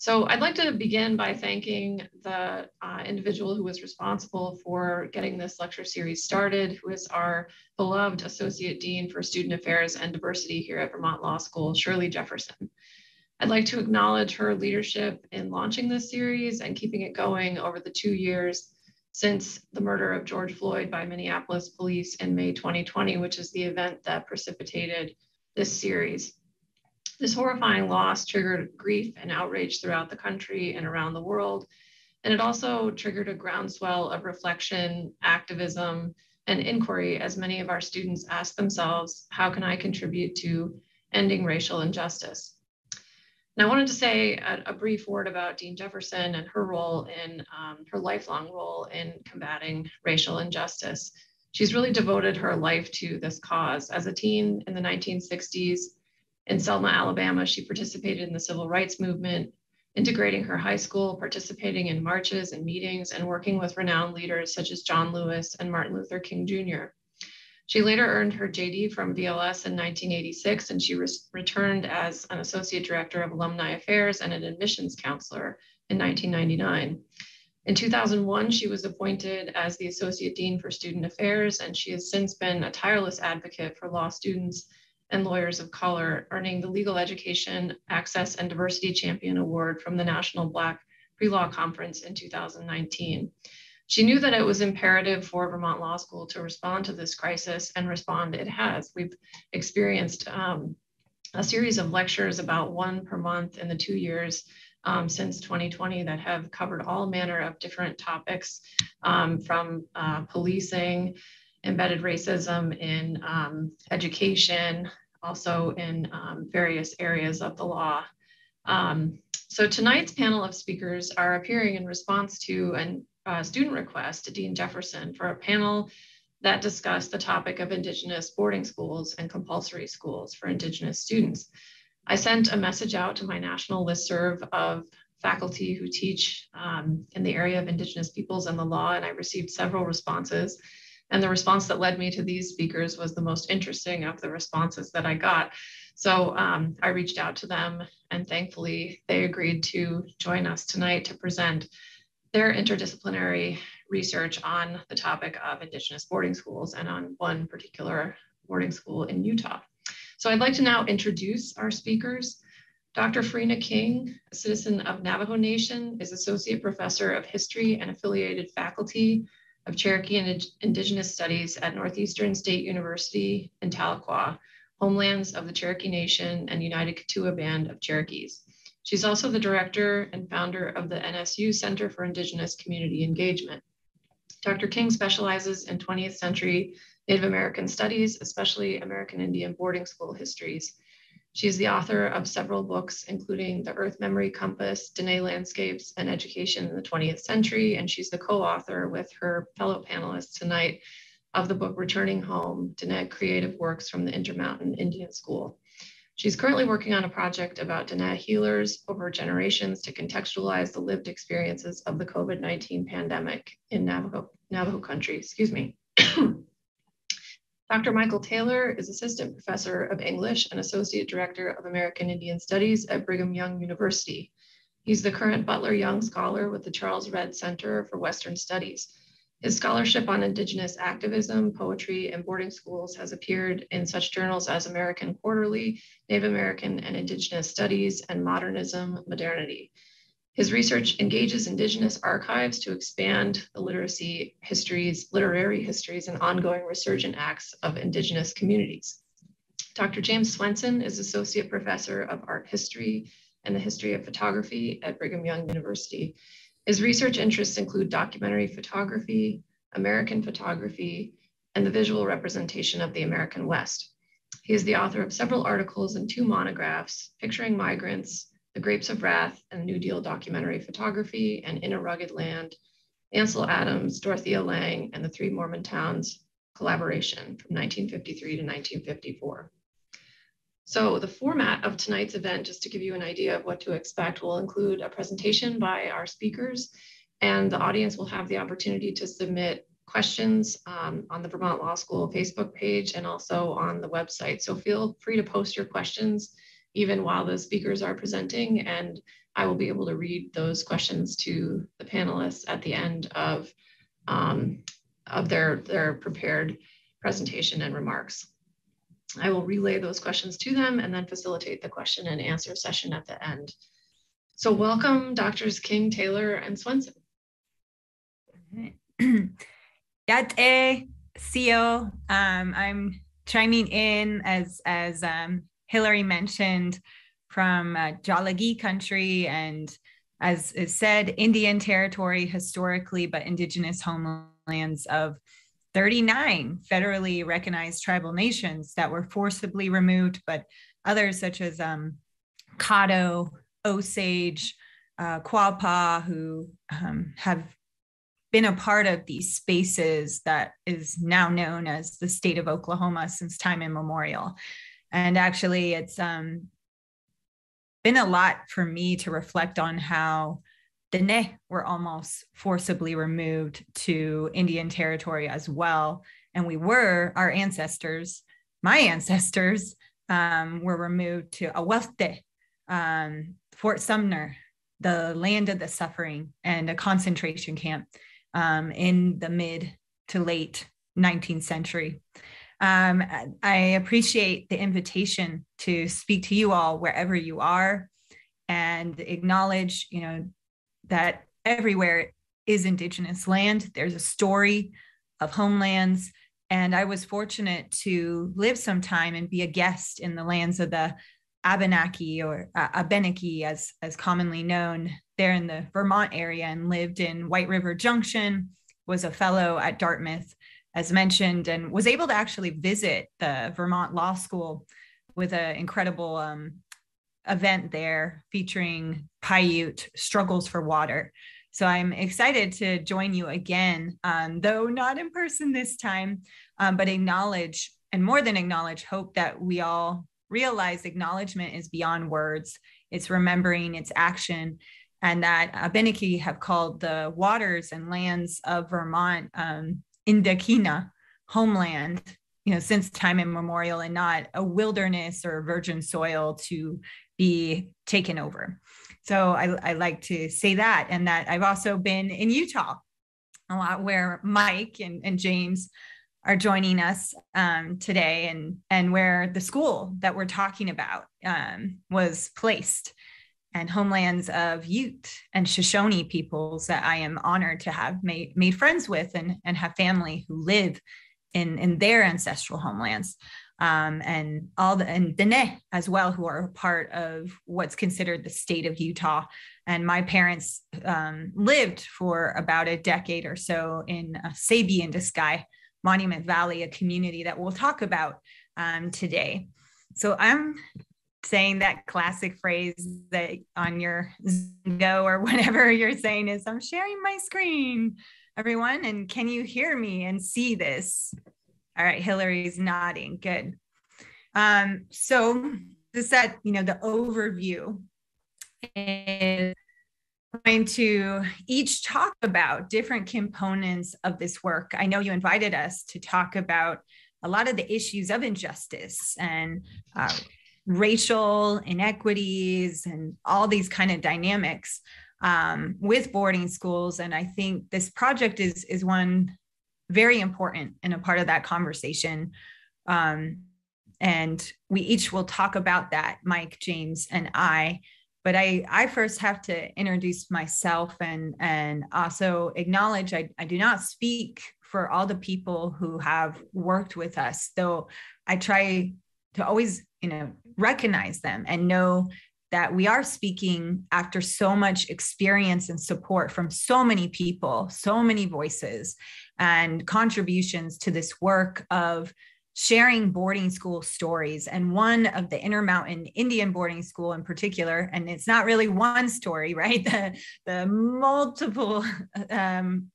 So I'd like to begin by thanking the uh, individual who was responsible for getting this lecture series started, who is our beloved Associate Dean for Student Affairs and Diversity here at Vermont Law School, Shirley Jefferson. I'd like to acknowledge her leadership in launching this series and keeping it going over the two years since the murder of George Floyd by Minneapolis police in May 2020, which is the event that precipitated this series. This horrifying loss triggered grief and outrage throughout the country and around the world. And it also triggered a groundswell of reflection, activism, and inquiry as many of our students ask themselves, how can I contribute to ending racial injustice? And I wanted to say a, a brief word about Dean Jefferson and her role in um, her lifelong role in combating racial injustice. She's really devoted her life to this cause. As a teen in the 1960s, in Selma, Alabama, she participated in the civil rights movement, integrating her high school, participating in marches and meetings, and working with renowned leaders such as John Lewis and Martin Luther King Jr. She later earned her JD from VLS in 1986, and she re returned as an associate director of alumni affairs and an admissions counselor in 1999. In 2001, she was appointed as the Associate Dean for Student Affairs, and she has since been a tireless advocate for law students and lawyers of color, earning the Legal Education Access and Diversity Champion Award from the National Black Pre-Law Conference in 2019. She knew that it was imperative for Vermont Law School to respond to this crisis and respond it has. We've experienced um, a series of lectures, about one per month in the two years um, since 2020 that have covered all manner of different topics um, from uh, policing, embedded racism in um, education, also in um, various areas of the law. Um, so tonight's panel of speakers are appearing in response to a uh, student request to Dean Jefferson for a panel that discussed the topic of Indigenous boarding schools and compulsory schools for Indigenous students. I sent a message out to my national listserv of faculty who teach um, in the area of Indigenous peoples and the law, and I received several responses. And the response that led me to these speakers was the most interesting of the responses that I got. So um, I reached out to them and thankfully they agreed to join us tonight to present their interdisciplinary research on the topic of Indigenous boarding schools and on one particular boarding school in Utah. So I'd like to now introduce our speakers. Dr. Farina King, a citizen of Navajo Nation, is Associate Professor of History and affiliated faculty of Cherokee and Indigenous Studies at Northeastern State University in Tahlequah, homelands of the Cherokee Nation and United Keetoowah Band of Cherokees. She's also the director and founder of the NSU Center for Indigenous Community Engagement. Dr. King specializes in 20th century Native American studies, especially American Indian boarding school histories, she is the author of several books, including The Earth Memory Compass, Dene Landscapes, and Education in the 20th Century. And she's the co-author with her fellow panelists tonight of the book Returning Home, Dene Creative Works from the Intermountain Indian School. She's currently working on a project about Dene healers over generations to contextualize the lived experiences of the COVID-19 pandemic in Navajo, Navajo country, excuse me. Dr. Michael Taylor is Assistant Professor of English and Associate Director of American Indian Studies at Brigham Young University. He's the current Butler Young Scholar with the Charles Redd Center for Western Studies. His scholarship on Indigenous activism, poetry, and boarding schools has appeared in such journals as American Quarterly, Native American and Indigenous Studies, and Modernism, Modernity. His research engages Indigenous archives to expand the literacy histories, literary histories, and ongoing resurgent acts of Indigenous communities. Dr. James Swensen is Associate Professor of Art History and the History of Photography at Brigham Young University. His research interests include documentary photography, American photography, and the visual representation of the American West. He is the author of several articles and two monographs, Picturing Migrants the Grapes of Wrath and New Deal documentary photography, and In a Rugged Land, Ansel Adams, Dorothea Lange, and the Three Mormon Towns collaboration from 1953 to 1954. So the format of tonight's event, just to give you an idea of what to expect, will include a presentation by our speakers, and the audience will have the opportunity to submit questions um, on the Vermont Law School Facebook page and also on the website. So feel free to post your questions even while the speakers are presenting. And I will be able to read those questions to the panelists at the end of, um, of their, their prepared presentation and remarks. I will relay those questions to them and then facilitate the question and answer session at the end. So welcome, Doctors King, Taylor, and Swensen. Yate, CEO. Um, I'm chiming in as, as um, Hillary mentioned from uh, Tsalagi country and as is said, Indian territory historically, but indigenous homelands of 39 federally recognized tribal nations that were forcibly removed, but others such as um, Caddo, Osage, uh, Quapaw, who um, have been a part of these spaces that is now known as the state of Oklahoma since time immemorial. And actually, it's um, been a lot for me to reflect on how Dene were almost forcibly removed to Indian territory as well. And we were, our ancestors, my ancestors, um, were removed to Hwéeldi, um, Fort Sumner, the land of the suffering, and a concentration camp um, in the mid to late 19th century. Um, I appreciate the invitation to speak to you all wherever you are and acknowledge, you know, that everywhere is indigenous land. There's a story of homelands. And I was fortunate to live some time and be a guest in the lands of the Abenaki or uh, Abenaki, as, as commonly known, there in the Vermont area and lived in White River Junction, was a fellow at Dartmouth, as mentioned, and was able to actually visit the Vermont Law School with an incredible um, event there featuring Paiute struggles for water. So I'm excited to join you again, um, though not in person this time, um, but acknowledge and more than acknowledge, hope that we all realize acknowledgement is beyond words. It's remembering, it's action, and that Abenaki have called the waters and lands of Vermont um, Ndakinna, homeland, you know, since time immemorial, and not a wilderness or virgin soil to be taken over. So I, I like to say that, and that I've also been in Utah a lot where Mike and, and James are joining us um, today and and where the school that we're talking about um, was placed and homelands of Ute and Shoshone peoples that I am honored to have made, made friends with and, and have family who live in, in their ancestral homelands um, and all the and Dene as well, who are part of what's considered the state of Utah. And my parents um, lived for about a decade or so in uh, Sabian Sky Monument Valley, a community that we'll talk about um, today. So I'm saying that classic phrase that on your go or whatever you're saying is I'm sharing my screen, everyone. And can you hear me and see this? All right, Hillary's nodding. Good. Um, so just that, you know, the overview is going to each talk about different components of this work. I know you invited us to talk about a lot of the issues of injustice and uh, racial inequities and all these kind of dynamics um, with boarding schools. And I think this project is is one very important and a part of that conversation. Um, and we each will talk about that, Mike, James, and I. But I, I first have to introduce myself and, and also acknowledge I, I do not speak for all the people who have worked with us, though I try to always, you know, recognize them and know that we are speaking after so much experience and support from so many people, so many voices and contributions to this work of sharing boarding school stories. And one of the Intermountain Indian boarding school in particular, and it's not really one story, right? The, the multiple um,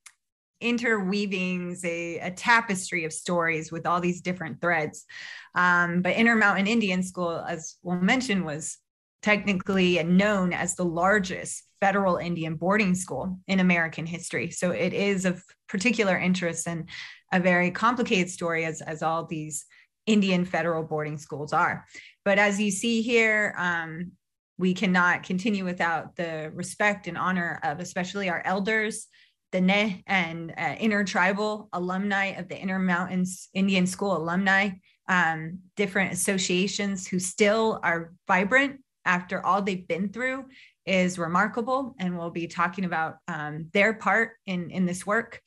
interweavings, a, a, tapestry of stories with all these different threads. Um, but Intermountain Indian School, as we'll mention, was technically known as the largest federal Indian boarding school in American history. So it is of particular interest and a very complicated story, as, as all these Indian federal boarding schools are. But as you see here, um, we cannot continue without the respect and honor of especially our elders, the Ne and uh, intertribal alumni of the Intermountains Indian School alumni, um, different associations who still are vibrant after all they've been through is remarkable. And we'll be talking about um, their part in, in this work.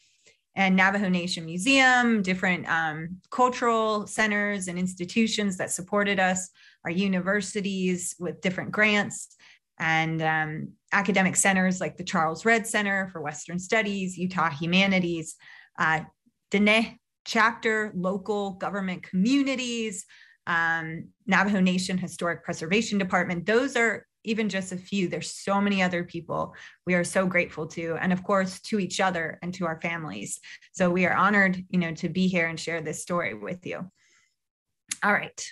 And Navajo Nation Museum, different um, cultural centers and institutions that supported us, our universities with different grants, and um, academic centers like the Charles Redd Center for Western Studies, Utah Humanities, uh, Dene chapter, local government communities, um, Navajo Nation Historic Preservation Department. Those are even just a few. There's so many other people we are so grateful to, and of course to each other and to our families. So we are honored, you know, to be here and share this story with you. All right.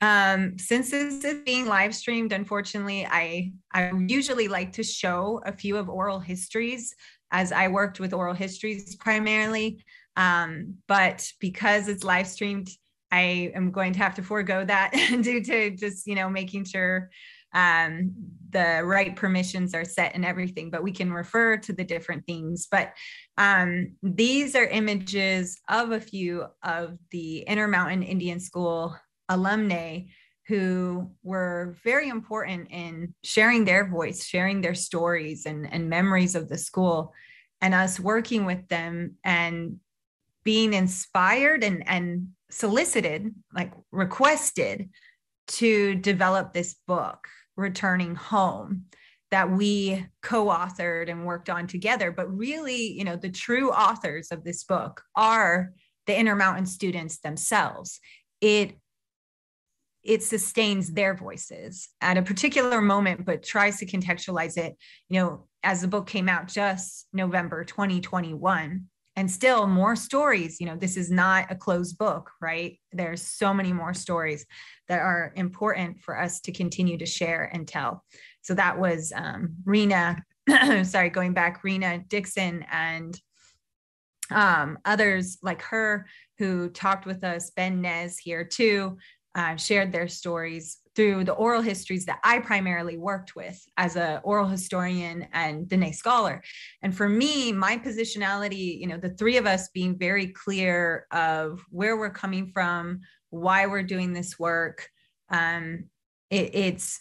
Um, since this is being live streamed, unfortunately, I I usually like to show a few of oral histories as I worked with oral histories primarily. Um, but because it's live streamed, I am going to have to forego that due to just, you know, making sure um, the right permissions are set and everything, but we can refer to the different things. But um, these are images of a few of the Intermountain Indian School alumni who were very important in sharing their voice, sharing their stories and, and memories of the school, and us working with them and being inspired and, and solicited, like requested to develop this book, Returning Home, that we co-authored and worked on together. But really, you know, the true authors of this book are the Intermountain students themselves. It it sustains their voices at a particular moment, but tries to contextualize it, you know, as the book came out just November 2021 and still more stories you know this is not a closed book right? There's so many more stories that are important for us to continue to share and tell. So that was um, rena sorry going back rena dixon and um, others like her who talked with us ben nez here too uh, shared their stories through the oral histories that I primarily worked with as an oral historian and Dene scholar. And for me, my positionality, you know, the three of us being very clear of where we're coming from, why we're doing this work, um, it, it's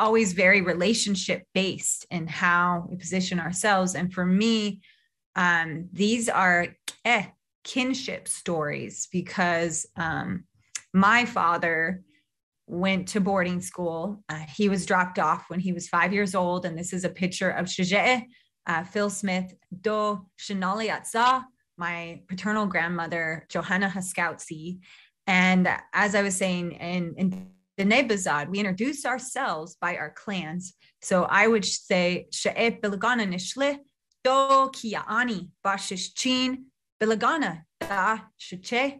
always very relationship based in how we position ourselves. And for me, um, these are eh, kinship stories because um, my father went to boarding school. Uh, he was dropped off when he was five years old. And this is a picture of Shaje'e, uh, Phil Smith, Do Shinali Atza, my paternal grandmother, Johanna Haskoutsi. And as I was saying, in, in the Diné Bizaad, we introduce ourselves by our clans. So I would say, Sha'e Bilagana Nishle, Do Kia'ani, Bashish Chin, Bilagana, Da Shache,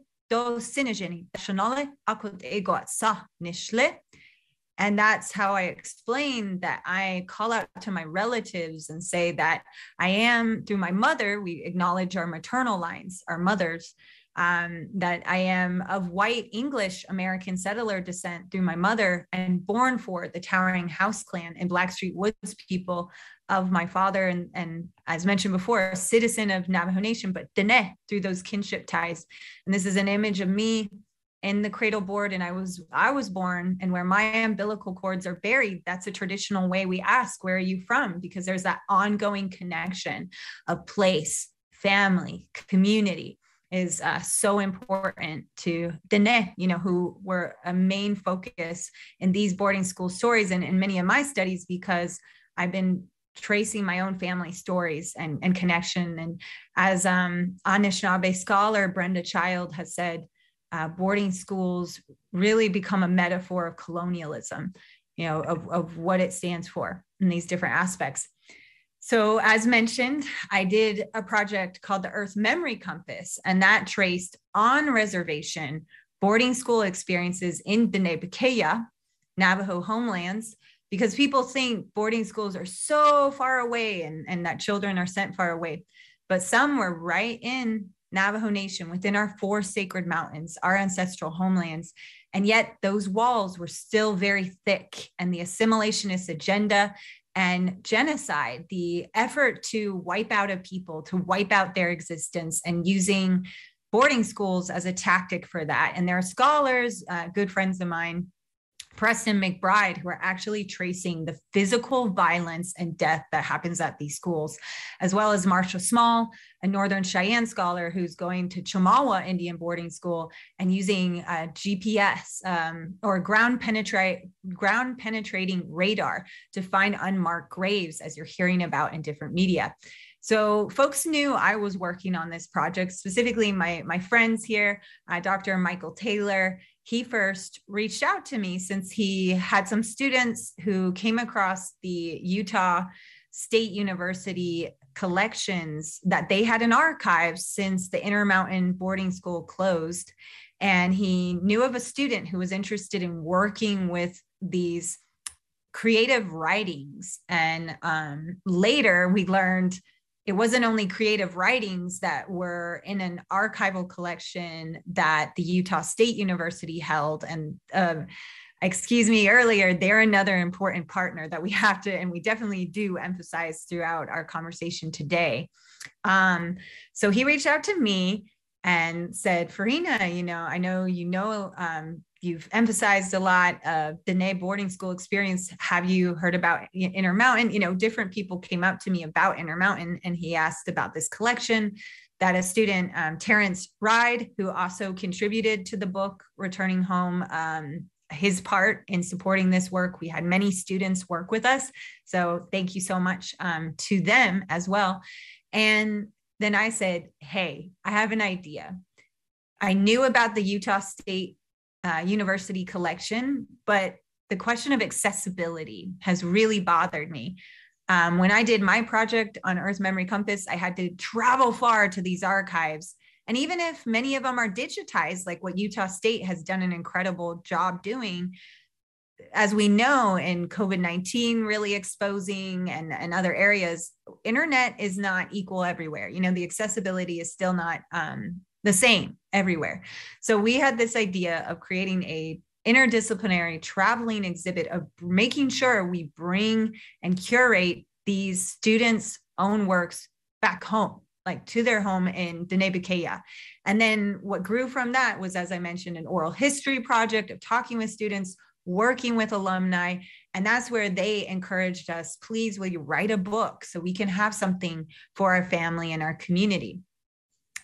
And that's how I explain that I call out to my relatives and say that I am through my mother, we acknowledge our maternal lines, our mothers, um, that I am of white English American settler descent through my mother and born for the Towering House clan and Black Streak Woods people of my father. And, and as mentioned before, a citizen of Navajo Nation, but Dene through those kinship ties. And this is an image of me in the cradle board and i was i was born and where my umbilical cords are buried that's a traditional way we ask where are you from because there's that ongoing connection of place family community is uh, so important to Dene, you know, who were a main focus in these boarding school stories and in many of my studies because I've been tracing my own family stories and, and connection. And as um, Anishinaabe scholar Brenda Child has said, uh, boarding schools really become a metaphor of colonialism, you know, of, of what it stands for in these different aspects. So, as mentioned, I did a project called the Earth Memory Compass, and that traced on reservation boarding school experiences in the Nebuchadnezzar, Navajo homelands, because people think boarding schools are so far away and, and that children are sent far away. But some were right in Navajo Nation within our four sacred mountains, our ancestral homelands. And yet those walls were still very thick, and the assimilationist agenda and genocide, the effort to wipe out a people, to wipe out their existence, and using boarding schools as a tactic for that. And there are scholars, uh, good friends of mine, Preston McBride, who are actually tracing the physical violence and death that happens at these schools, as well as Marsha Small, a Northern Cheyenne scholar who's going to Chemawa Indian Boarding School and using uh, GPS um, or ground penetrate ground penetrating radar to find unmarked graves, as you're hearing about in different media. So folks knew I was working on this project, specifically my, my friends here, uh, Dr. Michael Taylor. He first reached out to me since he had some students who came across the Utah State University collections that they had in archives since the Intermountain boarding school closed. And he knew of a student who was interested in working with these creative writings. And um, later we learned it wasn't only creative writings that were in an archival collection that the Utah State University held. And uh, excuse me earlier, they're another important partner that we have to, and we definitely do emphasize throughout our conversation today. Um, so he reached out to me and said, Farina, you know, I know you know um, you've emphasized a lot of the boarding school experience. Have you heard about Intermountain? You know, different people came up to me about Intermountain and he asked about this collection that a student, um, Terrence Ride, who also contributed to the book Returning Home, um, his part in supporting this work. We had many students work with us. So thank you so much um, to them as well. And then I said, Hey, I have an idea. I knew about the Utah State uh, university collection, but the question of accessibility has really bothered me. Um, when I did my project on Earth Memory Compass, I had to travel far to these archives. And even if many of them are digitized, like what Utah State has done an incredible job doing, as we know in covid-19 really exposing and, and other areas internet is not equal everywhere you know the accessibility is still not um, the same everywhere. So we had this idea of creating a interdisciplinary traveling exhibit of making sure we bring and curate these students' own works back home, like to their home in Diné-Bikéyah. And then what grew from that was, as I mentioned, an oral history project of talking with students, working with alumni. And that's where they encouraged us, please, will you write a book so we can have something for our family and our community?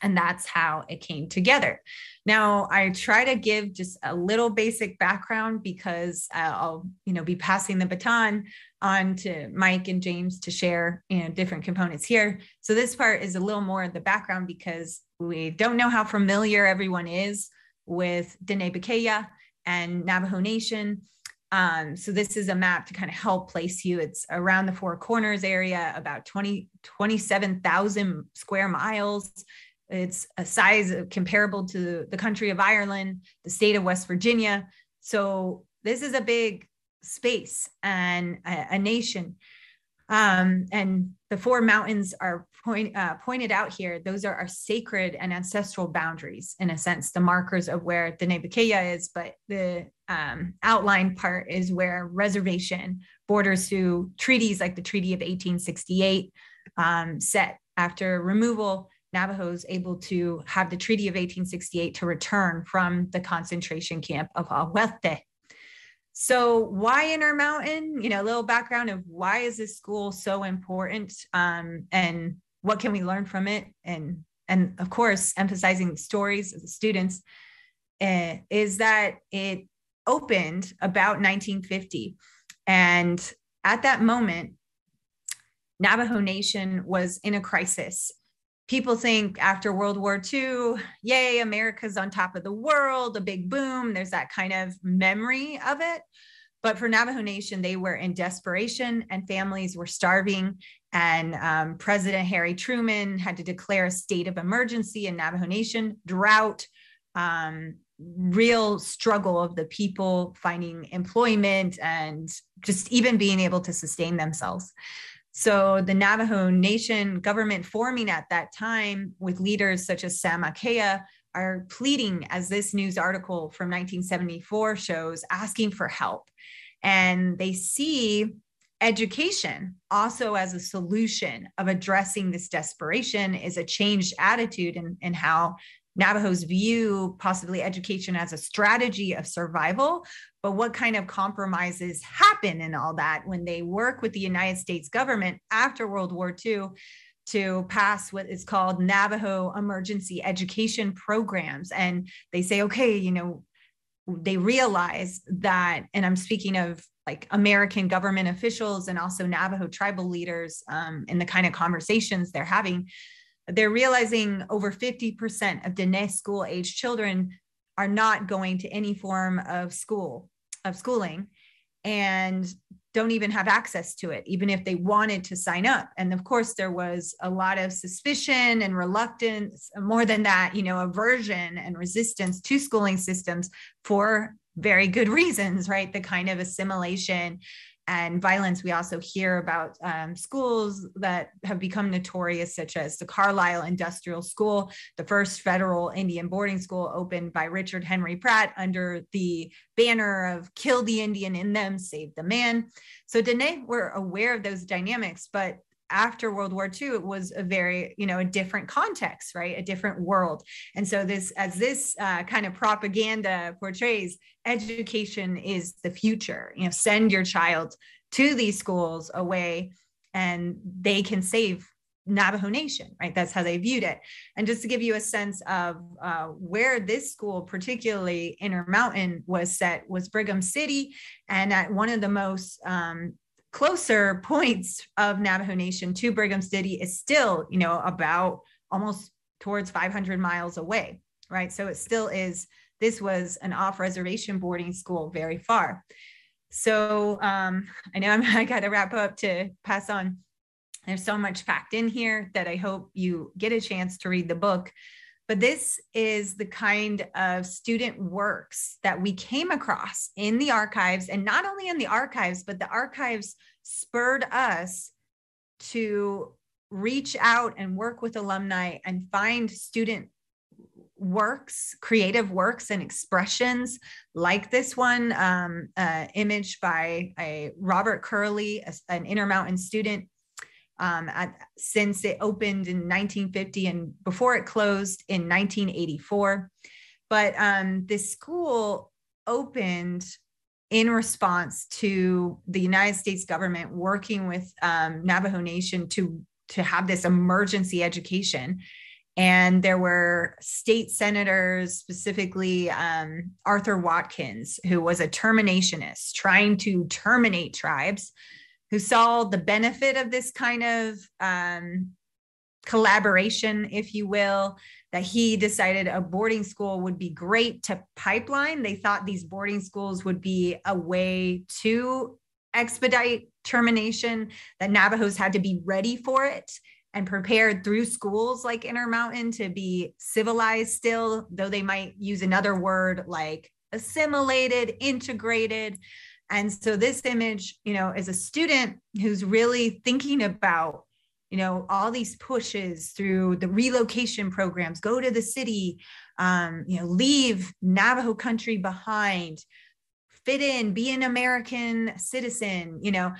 And that's how it came together now i try to give just a little basic background because uh, i'll you know be passing the baton on to mike and james to share you know different components here so this part is a little more of the background because we don't know how familiar everyone is with Diné-Bikéyah and Navajo Nation. Um, so this is a map to kind of help place you. It's around the Four Corners area, about 20, 27,000 square miles. It's a size comparable to the country of Ireland, the state of West Virginia. So this is a big space and a, a nation. Um, and the four mountains are point, uh, pointed out here. Those are our sacred and ancestral boundaries, in a sense, the markers of where Diné-Bikéyah is. But the um, outline part is where reservation borders to treaties like the Treaty of 1868 um, set after removal Navajos able to have the Treaty of 1868 to return from the concentration camp of Hwéeldi. So why Intermountain? You know, a little background of why is this school so important um, and what can we learn from it? And, and of course, emphasizing the stories of the students uh, is that it opened about 1950. And at that moment, Navajo Nation was in a crisis people think after World War II, yay, America's on top of the world, a big boom. There's that kind of memory of it. But for Navajo Nation, they were in desperation and families were starving. And um, President Harry Truman had to declare a state of emergency in Navajo Nation, drought, um, real struggle of the people finding employment and just even being able to sustain themselves. So the Navajo Nation government forming at that time with leaders such as Sam Ahkeah are pleading, as this news article from 1974 shows, asking for help. And they see education also as a solution of addressing this desperation is a changed attitude in, in how Navajos view possibly education as a strategy of survival, but what kind of compromises happen in all that when they work with the United States government after World War II to pass what is called Navajo emergency education programs. And they say, okay, you know, they realize that, and I'm speaking of like American government officials and also Navajo tribal leaders um, in the kind of conversations they're having, they're realizing over 50% of Dene school age children are not going to any form of school, of schooling, and don't even have access to it, even if they wanted to sign up. And of course, there was a lot of suspicion and reluctance, more than that, you know, aversion and resistance to schooling systems for very good reasons, right? The kind of assimilation and violence. We also hear about um, schools that have become notorious, such as the Carlisle Industrial School, the first federal Indian boarding school opened by Richard Henry Pratt under the banner of kill the Indian in them, save the man. So Dene were aware of those dynamics, but after World War II, it was a very, you know, a different context, right? A different world. And so this, as this uh, kind of propaganda portrays, education is the future. You know, send your child to these schools away and they can save Navajo Nation, right? That's how they viewed it. And just to give you a sense of uh, where this school, particularly Intermountain, was set, was Brigham City, and at one of the most um, closer points of Navajo Nation to Brigham City is still, you know, about almost towards 500 miles away, right? So it still is, this was an off reservation boarding school very far. So um, I know I'm, I got to wrap up to pass on. There's so much packed in here that I hope you get a chance to read the book. But this is the kind of student works that we came across in the archives, and not only in the archives, but the archives spurred us to reach out and work with alumni and find student works, creative works and expressions like this one, um, uh, image by a Robert Curley, a, an Intermountain student um, at, since it opened in 1950 and before it closed in 1984. But um, this school opened in response to the United States government working with um, Navajo Nation to, to have this emergency education. And there were state senators, specifically um, Arthur Watkins, who was a terminationist, trying to terminate tribes who saw the benefit of this kind of um, collaboration, if you will, that he decided a boarding school would be great to pipeline. They thought these boarding schools would be a way to expedite termination, that Navajos had to be ready for it and prepared through schools like Intermountain to be civilized still, though they might use another word like assimilated, integrated. And so this image, you know, is a student who's really thinking about, you know, all these pushes through the relocation programs, go to the city, um, you know, leave Navajo country behind, fit in, be an American citizen, you know,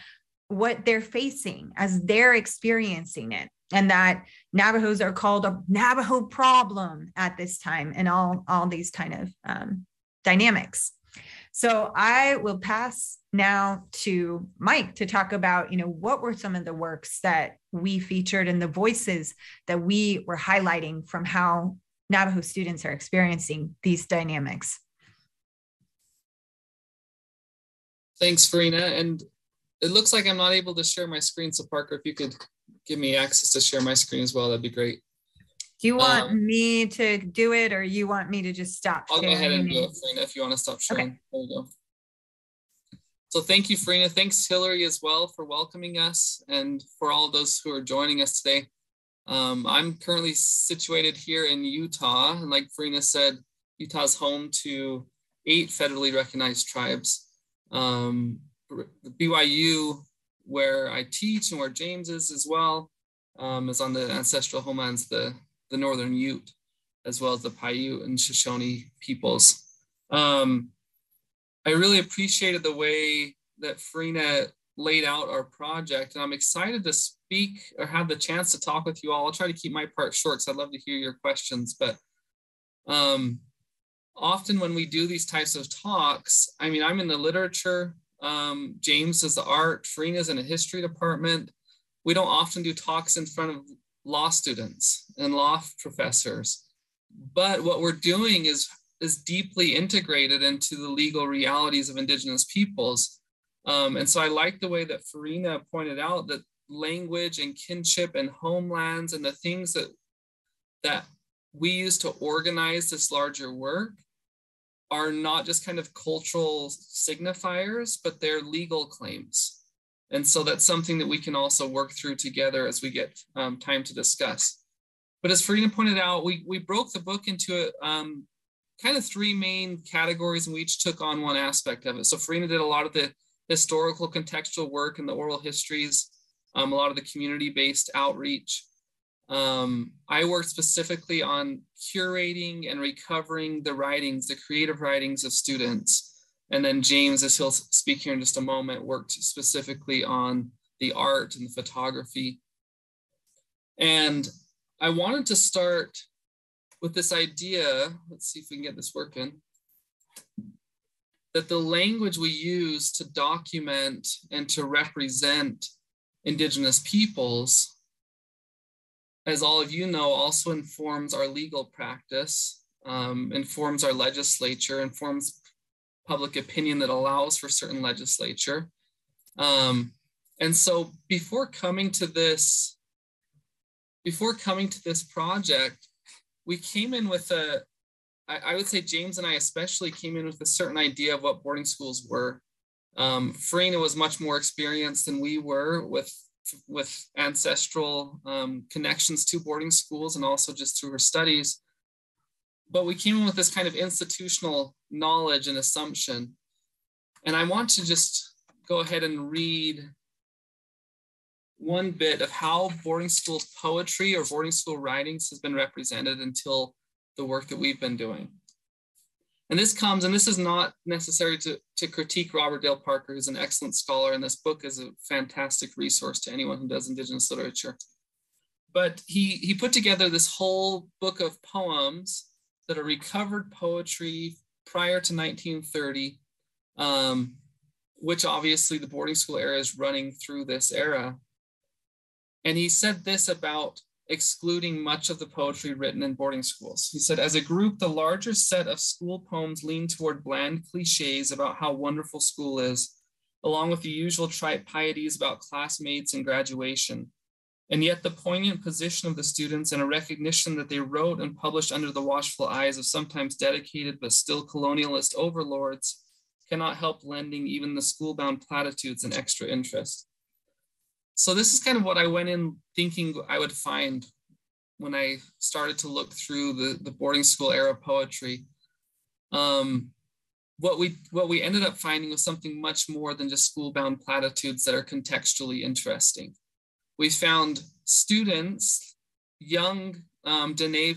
what they're facing as they're experiencing it. And that Navajos are called a Navajo problem at this time and all, all these kind of um, dynamics. So I will pass now to Mike to talk about, you know, what were some of the works that we featured and the voices that we were highlighting from how Navajo students are experiencing these dynamics. Thanks, Farina. And it looks like I'm not able to share my screen. So Parker, if you could give me access to share my screen as well, that'd be great. Do you want um, me to do it or you want me to just stop? I'll go ahead and do it, Farina, if you want to stop sharing. Okay. There you go. So thank you, Farina. Thanks, Hillary, as well, for welcoming us and for all those who are joining us today. Um, I'm currently situated here in Utah. And like Farina said, Utah's home to eight federally recognized tribes. Um, BYU, where I teach and where James is as well, um, is on the ancestral homelands, the the Northern Ute. as well as the Paiute and Shoshone peoples. Um, I really appreciated the way that Farina laid out our project, and I'm excited to speak or have the chance to talk with you all. I'll try to keep my part short because I'd love to hear your questions. But um, often when we do these types of talks, I mean, I'm in the literature, um, James is the art, Farina's in a history department. We don't often do talks in front of law students and law professors. But what we're doing is, is deeply integrated into the legal realities of Indigenous peoples. Um, and so I like the way that Farina pointed out that language and kinship and homelands and the things that, that we use to organize this larger work are not just kind of cultural signifiers, but they're legal claims. And so that's something that we can also work through together as we get um, time to discuss. But as Farina pointed out, we, we broke the book into um, kind of three main categories and we each took on one aspect of it. So Farina did a lot of the historical contextual work and the oral histories, um, a lot of the community-based outreach. Um, I worked specifically on curating and recovering the writings, the creative writings of students. And then James, as he'll speak here in just a moment, worked specifically on the art and the photography. And I wanted to start with this idea, let's see if we can get this working, that the language we use to document and to represent Indigenous peoples as all of you know, also informs our legal practice, um, informs our legislature, informs public opinion that allows for certain legislature. Um, and so before coming to this, before coming to this project, we came in with a, I, I would say James and I especially came in with a certain idea of what boarding schools were. Um, Farina was much more experienced than we were with with ancestral um, connections to boarding schools and also just through her studies. But we came in with this kind of institutional knowledge and assumption. And I want to just go ahead and read one bit of how boarding school poetry or boarding school writings has been represented until the work that we've been doing. And this comes, and this is not necessary to, to critique Robert Dale Parker, who's an excellent scholar, and this book is a fantastic resource to anyone who does Indigenous literature. But he, he put together this whole book of poems that are recovered poetry prior to 1930, um, which obviously the boarding school era is running through this era. And he said this about excluding much of the poetry written in boarding schools. He said, as a group, the larger set of school poems lean toward bland cliches about how wonderful school is, along with the usual trite pieties about classmates and graduation. And yet the poignant position of the students and a recognition that they wrote and published under the watchful eyes of sometimes dedicated but still colonialist overlords cannot help lending even the schoolbound platitudes an extra interest so this is kind of what I went in thinking I would find when I started to look through the, the boarding school era poetry. Um, what we what we ended up finding was something much more than just schoolbound platitudes that are contextually interesting. We found students, young um, Dene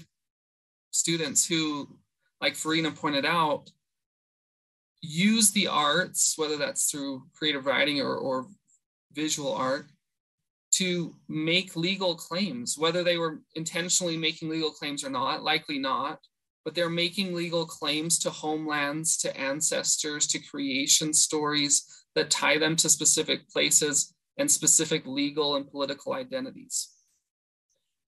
students who, like Farina pointed out, use the arts, whether that's through creative writing or, or visual art, to make legal claims, whether they were intentionally making legal claims or not, likely not, but they're making legal claims to homelands, to ancestors, to creation stories that tie them to specific places and specific legal and political identities.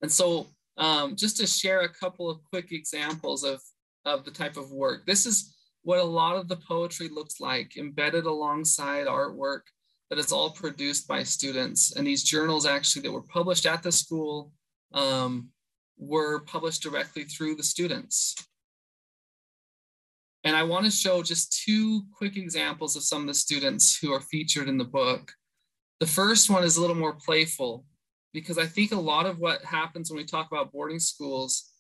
And so um, just to share a couple of quick examples of, of the type of work, this is what a lot of the poetry looks like, embedded alongside artwork that is all produced by students. And these journals actually that were published at the school um, were published directly through the students. And I want to show just two quick examples of some of the students who are featured in the book. The first one is a little more playful because I think a lot of what happens when we talk about boarding schools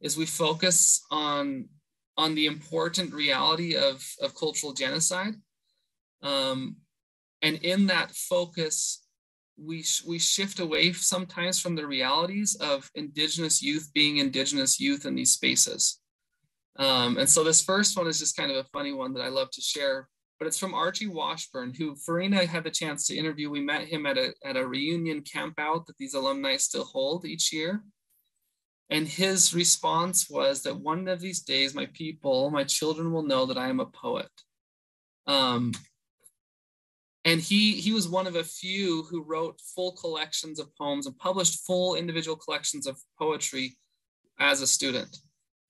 is we focus on, on the important reality of, of cultural genocide. Um, and in that focus, we sh- we shift away sometimes from the realities of indigenous youth being indigenous youth in these spaces um, and so this first one is just kind of a funny one that i love to share but it's from archie washburn who farina had the chance to interview. We met him at a, at a reunion camp out that these alumni still hold each year. And his response was that one of these days my people my children will know that i am a poet. Um, and he he was one of a few who wrote full collections of poems and published full individual collections of poetry as a student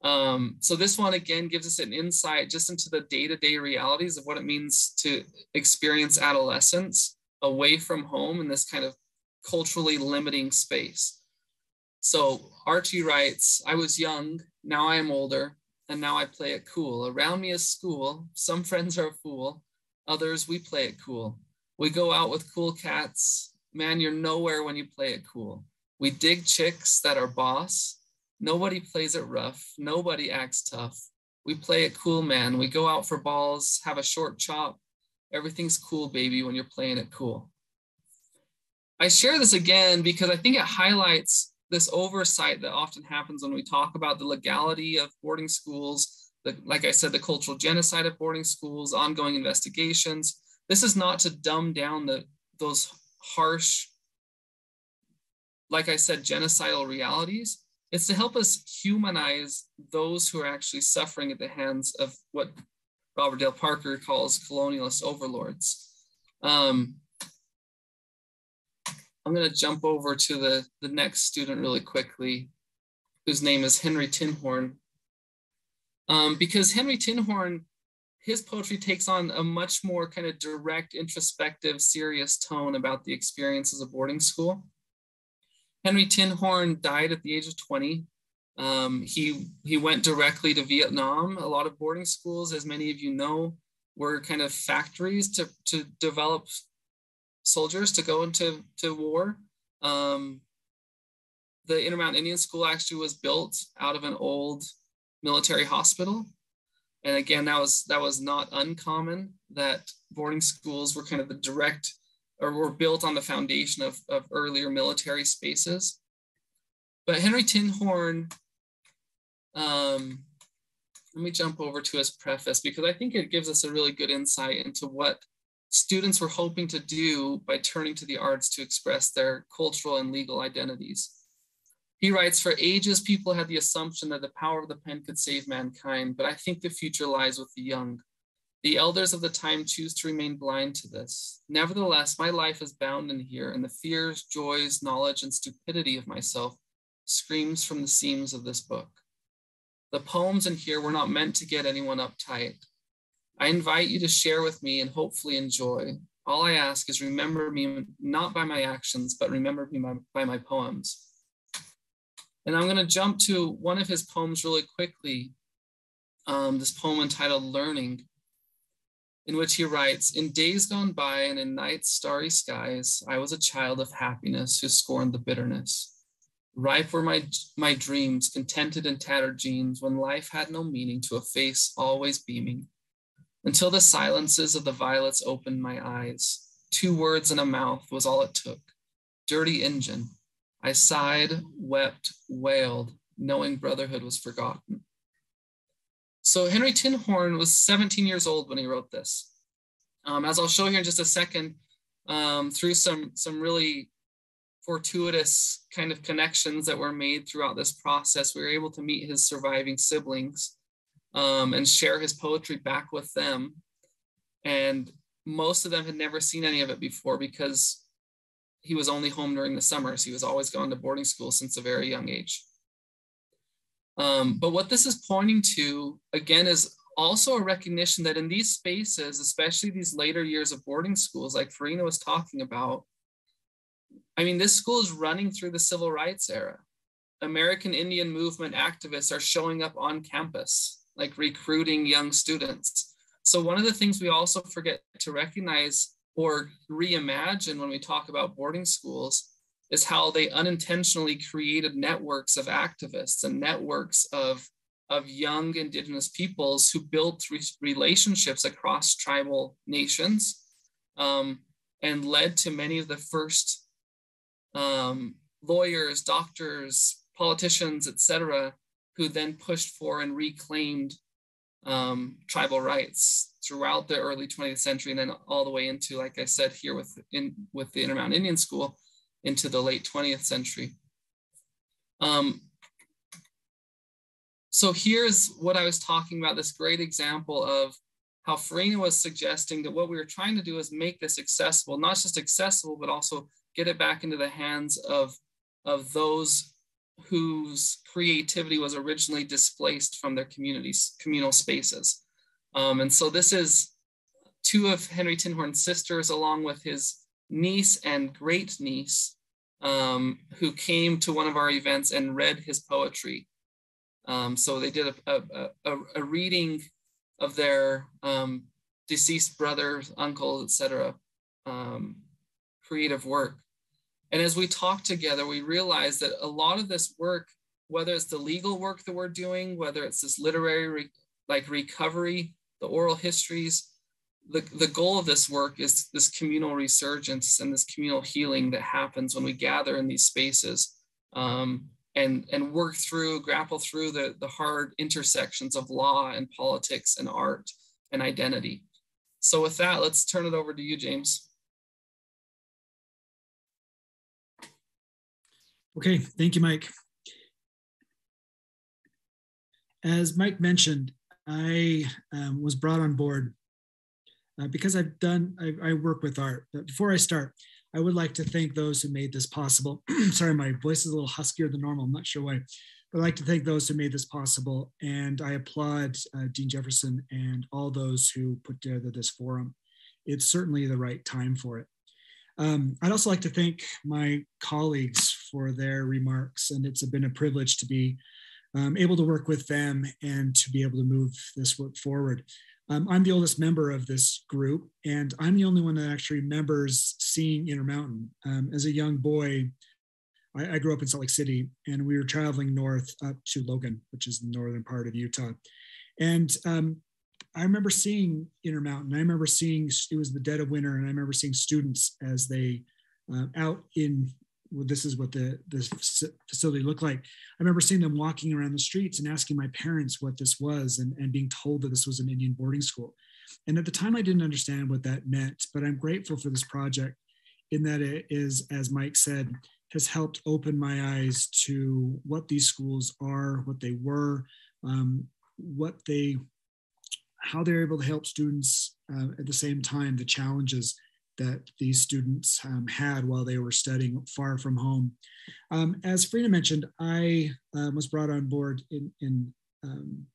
um, so this one again gives us an insight just into the day-to-day realities of what it means to experience adolescence away from home in this kind of culturally limiting space so archie writes i was young now i am older and now i play it cool around me is school some friends are a fool others we play it cool we go out with cool cats. Man, you're nowhere when you play it cool. We dig chicks that are boss. Nobody plays it rough. Nobody acts tough. We play it cool, man. We go out for balls, have a short chop. Everything's cool, baby, when you're playing it cool. I share this again because I think it highlights this oversight that often happens when we talk about the legality of boarding schools, the, like I said, the cultural genocide of boarding schools, ongoing investigations, this is not to dumb down the those harsh, like I said, genocidal realities. It's to help us humanize those who are actually suffering at the hands of what Robert Dale Parker calls colonialist overlords. Um, I'm going to jump over to the, the next student really quickly, whose name is Henry Tinhorn. Um, because Henry Tinhorn his poetry takes on a much more kind of direct, introspective, serious tone about the experiences of boarding school. Henry Tinhorn died at the age of 20. Um, he, he went directly to Vietnam. A lot of boarding schools, as many of you know, were kind of factories to, to develop soldiers to go into to war. Um, the Intermountain Indian School actually was built out of an old military hospital and again, that was that was not uncommon that boarding schools were kind of the direct or were built on the foundation of, of earlier military spaces. But Henry Tinhorn, um, let me jump over to his preface because I think it gives us a really good insight into what students were hoping to do by turning to the arts to express their cultural and legal identities. He writes, For ages, people had the assumption that the power of the pen could save mankind, but I think the future lies with the young. The elders of the time choose to remain blind to this. Nevertheless, my life is bound in here, and the fears, joys, knowledge, and stupidity of myself screams from the seams of this book. The poems in here were not meant to get anyone uptight. I invite you to share with me and hopefully enjoy. All I ask is remember me not by my actions, but remember me by, by my poems. And I'm going to jump to one of his poems really quickly. Um, this poem entitled Learning, in which he writes In days gone by and in night's starry skies, I was a child of happiness who scorned the bitterness. Ripe were my, my dreams, contented in tattered jeans, when life had no meaning to a face always beaming. Until the silences of the violets opened my eyes. Two words and a mouth was all it took. Dirty Indian, I sighed, wept, wailed, knowing brotherhood was forgotten. So Henry Tinhorn was 17 years old when he wrote this. Um, as I'll show here in just a second, um, through some, some really fortuitous kind of connections that were made throughout this process, we were able to meet his surviving siblings um, and share his poetry back with them. And most of them had never seen any of it before because he was only home during the summers. He was always gone to boarding school since a very young age. Um, but what this is pointing to, again, is also a recognition that in these spaces, especially these later years of boarding schools, like Farina was talking about, I mean, this school is running through the civil rights era. American Indian movement activists are showing up on campus, like recruiting young students. So, one of the things we also forget to recognize or reimagine when we talk about boarding schools is how they unintentionally created networks of activists and networks of, of young indigenous peoples who built re- relationships across tribal nations um, and led to many of the first um, lawyers, doctors, politicians, etc., who then pushed for and reclaimed um, tribal rights throughout the early 20th century, and then all the way into, like I said, here with in with the Intermountain Indian School, into the late 20th century. Um, so here's what I was talking about, this great example of how Farina was suggesting that what we were trying to do is make this accessible, not just accessible, but also get it back into the hands of, of those whose creativity was originally displaced from their communities, communal spaces. Um, and so this is two of Henry Tinhorn's sisters, along with his niece and great niece, um, who came to one of our events and read his poetry. Um, so they did a, a, a, reading of their um, deceased brothers, uncles, etc. Um, creative work. And as we talk together, we realize that a lot of this work, whether it's the legal work that we're doing, whether it's this literary re like recovery, the oral histories, the, the goal of this work is this communal resurgence and this communal healing that happens when we gather in these spaces um, and, and work through, grapple through the, the hard intersections of law and politics and art and identity. So with that, let's turn it over to you, James. Okay, thank you, Mike. As Mike mentioned, I um, was brought on board uh, because I've done, I, I, work with art. But before I start, I would like to thank those who made this possible. Sorry, my voice is a little huskier than normal. I'm not sure why, but I'd like to thank those who made this possible. And I applaud uh, Dean Jefferson and all those who put together this forum. It's certainly the right time for it. Um, I'd also like to thank my colleagues for their remarks, and it's been a privilege to be um, able to work with them and to be able to move this work forward. Um, I'm the oldest member of this group, and I'm the only one that actually remembers seeing Intermountain. Um, as a young boy, I, I, grew up in Salt Lake City, and we were traveling north up to Logan, which is the northern part of Utah. And um, I remember seeing Intermountain. I remember seeing it was the dead of winter, and I remember seeing students as they uh, out in. This is what the this facility looked like. I remember seeing them walking around the streets and asking my parents what this was, and, and being told that this was an Indian boarding school. And at the time, I didn't understand what that meant, but I'm grateful for this project in that it is, as Mike said, has helped open my eyes to what these schools are, what they were, um, what they how they're able to help students uh, at the same time, the challenges that these students um, had while they were studying far from home. Um, as Farina mentioned, I uh, was brought on board in, in um,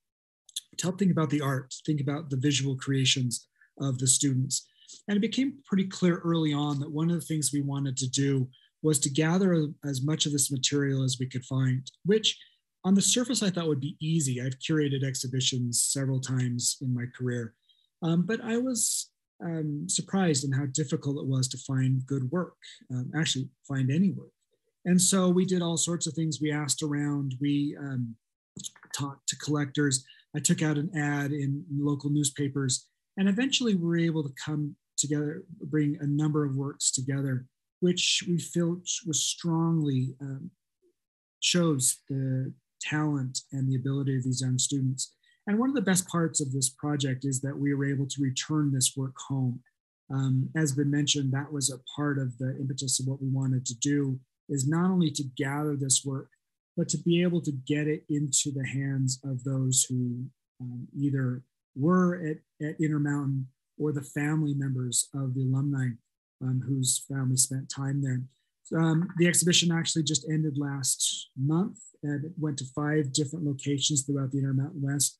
to help think about the art, think about the visual creations of the students. And it became pretty clear early on that one of the things we wanted to do was to gather as much of this material as we could find, which on the surface, I thought would be easy. I've curated exhibitions several times in my career, um, but I was um, surprised in how difficult it was to find good work, um, actually find any work. And so we did all sorts of things. We asked around, we um, talked to collectors. I took out an ad in local newspapers, and eventually we were able to come together, bring a number of works together, which we felt was strongly um, shows the talent and the ability of these young students. And one of the best parts of this project is that we were able to return this work home. Um, as been mentioned, that was a part of the impetus of what we wanted to do is not only to gather this work, but to be able to get it into the hands of those who um, either were at, at Intermountain or the family members of the alumni um, whose family spent time there. Um, the exhibition actually just ended last month and it went to five different locations throughout the Intermountain West.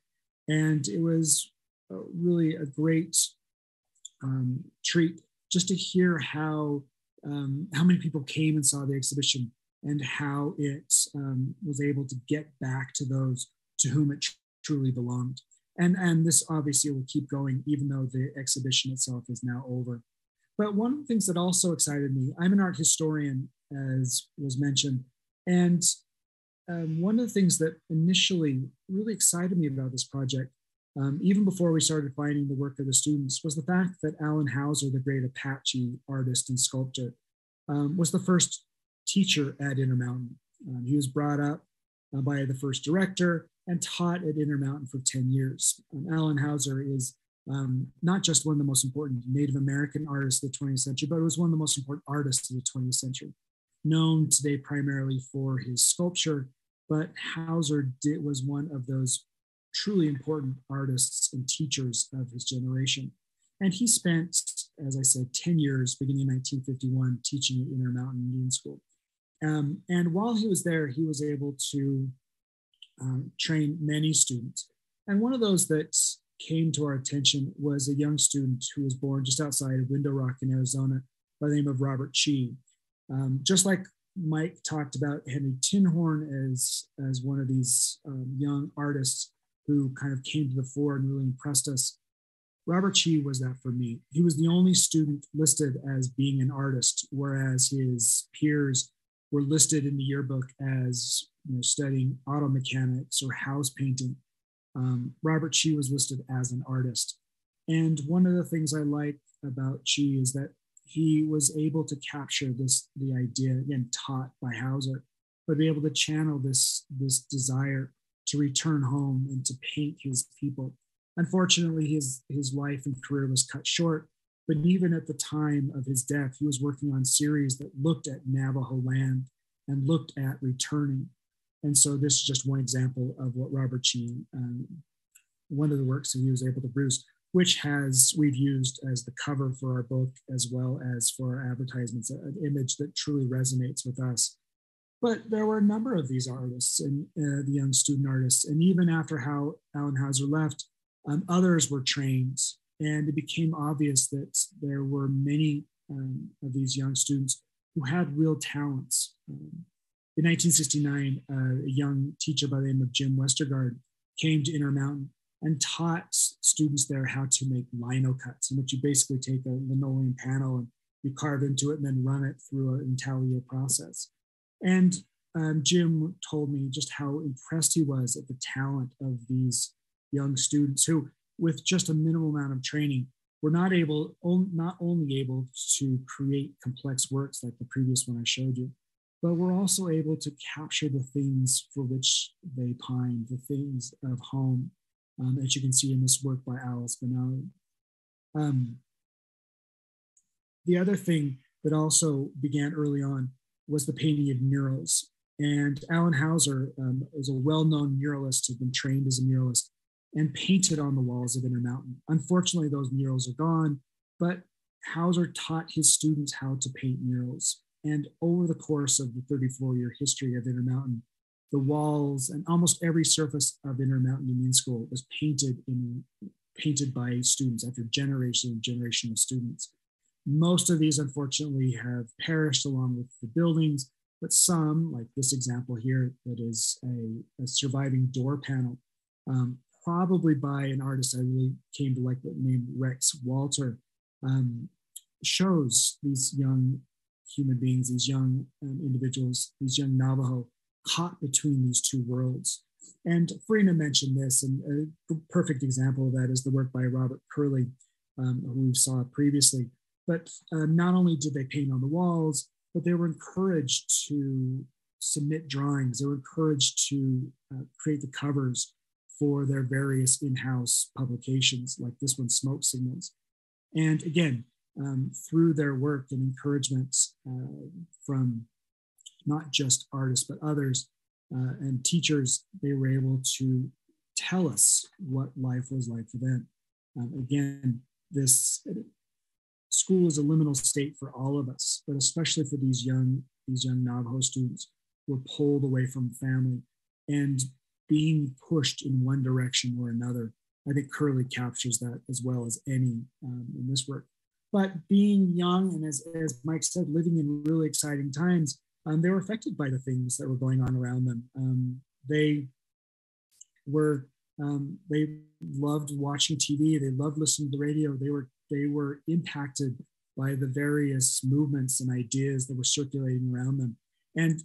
And it was really a great um, treat just to hear how, um, how many people came and saw the exhibition and how it um, was able to get back to those to whom it tr truly belonged. And, and this obviously will keep going even though the exhibition itself is now over. But one of the things that also excited me, I'm an art historian, as was mentioned, and um, one of the things that initially really excited me about this project, um, even before we started finding the work of the students, was the fact that Allan Houser, the great Apache artist and sculptor, um, was the first teacher at Intermountain. Um, he was brought up uh, by the first director and taught at Intermountain for 10 years. Um, Allan Houser is um, not just one of the most important Native American artists of the 20th century, but was one of the most important artists of the 20th century. Known today primarily for his sculpture, but Houser did, was one of those truly important artists and teachers of his generation. And he spent, as I said, 10 years, beginning in 1951, teaching at Intermountain Indian School. Um, and while he was there, he was able to um, train many students. And one of those that came to our attention was a young student who was born just outside of Window Rock in Arizona by the name of Robert Chee. Um, just like Mike talked about Henry Tinhorn as, as one of these um, young artists who kind of came to the fore and really impressed us. Robert Chee was that for me. He was the only student listed as being an artist, whereas his peers were listed in the yearbook as you know, studying auto mechanics or house painting. Um, Robert Chee was listed as an artist. And one of the things I like about Chee is that he was able to capture this the idea again taught by Houser, but be able to channel this this desire to return home and to paint his people. Unfortunately, his his life and career was cut short. But even at the time of his death, he was working on series that looked at Navajo land and looked at returning. And so this is just one example of what Robert Chee, um, one of the works that he was able to produce which has we've used as the cover for our book as well as for our advertisements, an image that truly resonates with us. But there were a number of these artists and uh, the young student artists, and even after how Allan Houser left, um, others were trained, and it became obvious that there were many um, of these young students who had real talents. Um, in 1969, uh, a young teacher by the name of Jim Westergard came to Intermountain and taught students there how to make lino cuts, in which you basically take a linoleum panel and you carve into it and then run it through an intaglio process. And um, Jim told me just how impressed he was at the talent of these young students who, with just a minimal amount of training, were not able, not only able to create complex works like the previous one I showed you, but were also able to capture the things for which they pined, the things of home, um, as you can see in this work by Alice Benally. Um, the other thing that also began early on was the painting of murals. And Allan Houser um, is a well-known muralist, has been trained as a muralist and painted on the walls of Intermountain. Unfortunately, those murals are gone, but Houser taught his students how to paint murals. And over the course of the 34 year history of Intermountain, the walls and almost every surface of Intermountain Indian School was painted in painted by students after generation and generation of students. Most of these, unfortunately, have perished along with the buildings, but some, like this example here, that is a, a surviving door panel, um, probably by an artist I really came to like, named Rex Walter, um, shows these young human beings, these young um, individuals, these young Navajo caught between these two worlds. And Farina mentioned this, and a perfect example of that is the work by Robert Curley, um, who we saw previously. But uh, not only did they paint on the walls, but they were encouraged to submit drawings. They were encouraged to uh, create the covers for their various in-house publications, like this one, Smoke Signals. And again, um, through their work and encouragement uh, from not just artists, but others uh, and teachers, they were able to tell us what life was like for them. Um, again, this school is a liminal state for all of us, but especially for these young these young Navajo students who are pulled away from family and being pushed in one direction or another. I think Curley captures that as well as any um, in this work. But being young and as, as Mike said, living in really exciting times, um, they were affected by the things that were going on around them. Um, they were um, they loved watching TV. They loved listening to the radio. They were they were impacted by the various movements and ideas that were circulating around them, and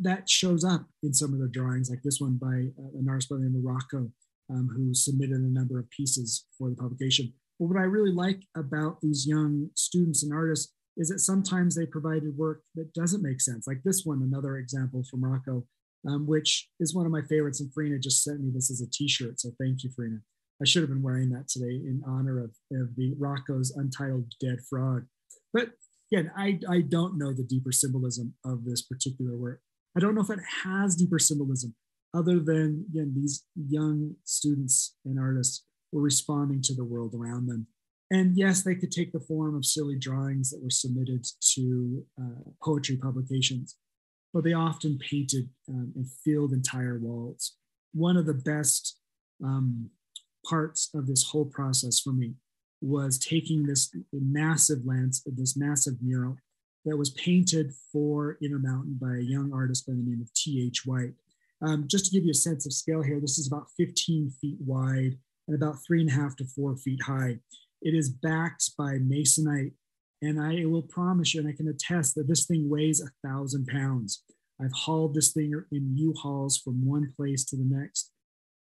that shows up in some of the drawings, like this one by uh, an artist by the name of Rocco, who submitted a number of pieces for the publication. But what I really like about these young students and artists is that sometimes they provided work that doesn't make sense, like this one, another example from Rocco, um, which is one of my favorites. And Farina just sent me this as a t-shirt, so thank you, Farina. I should have been wearing that today in honor of, of the Rocco's Untitled Dead Frog. But again, I, I don't know the deeper symbolism of this particular work. I don't know if it has deeper symbolism other than, again, these young students and artists were responding to the world around them. And yes, they could take the form of silly drawings that were submitted to uh, poetry publications, but they often painted um, and filled entire walls. One of the best um, parts of this whole process for me was taking this massive lens, this massive mural that was painted for Intermountain by a young artist by the name of T.H. White. Um, just to give you a sense of scale here, this is about 15 feet wide and about three and a half to four feet high. It is backed by masonite, and I will promise you, and I can attest that this thing weighs a thousand pounds. I've hauled this thing in U-Hauls from one place to the next.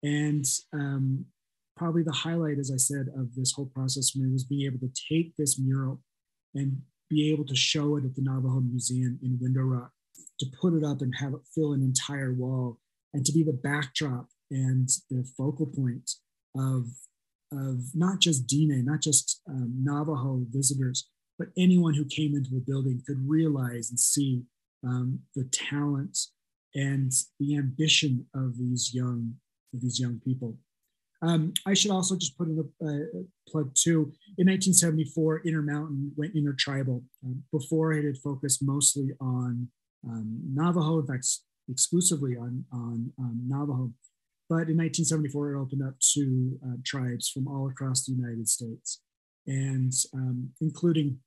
And um, probably the highlight, as I said, of this whole process for me was being able to take this mural and be able to show it at the Navajo Museum in Window Rock, to put it up and have it fill an entire wall, and to be the backdrop and the focal point of, of not just Diné, not just um, Navajo visitors, but anyone who came into the building could realize and see um, the talent and the ambition of these young of these young people. Um, I should also just put in a, plug too. In 1974, Intermountain went intertribal. Um, before it had focused mostly on um, Navajo, in fact, exclusively on, on, on, Navajo. But in 1974, it opened up to uh, tribes from all across the United States, and um, including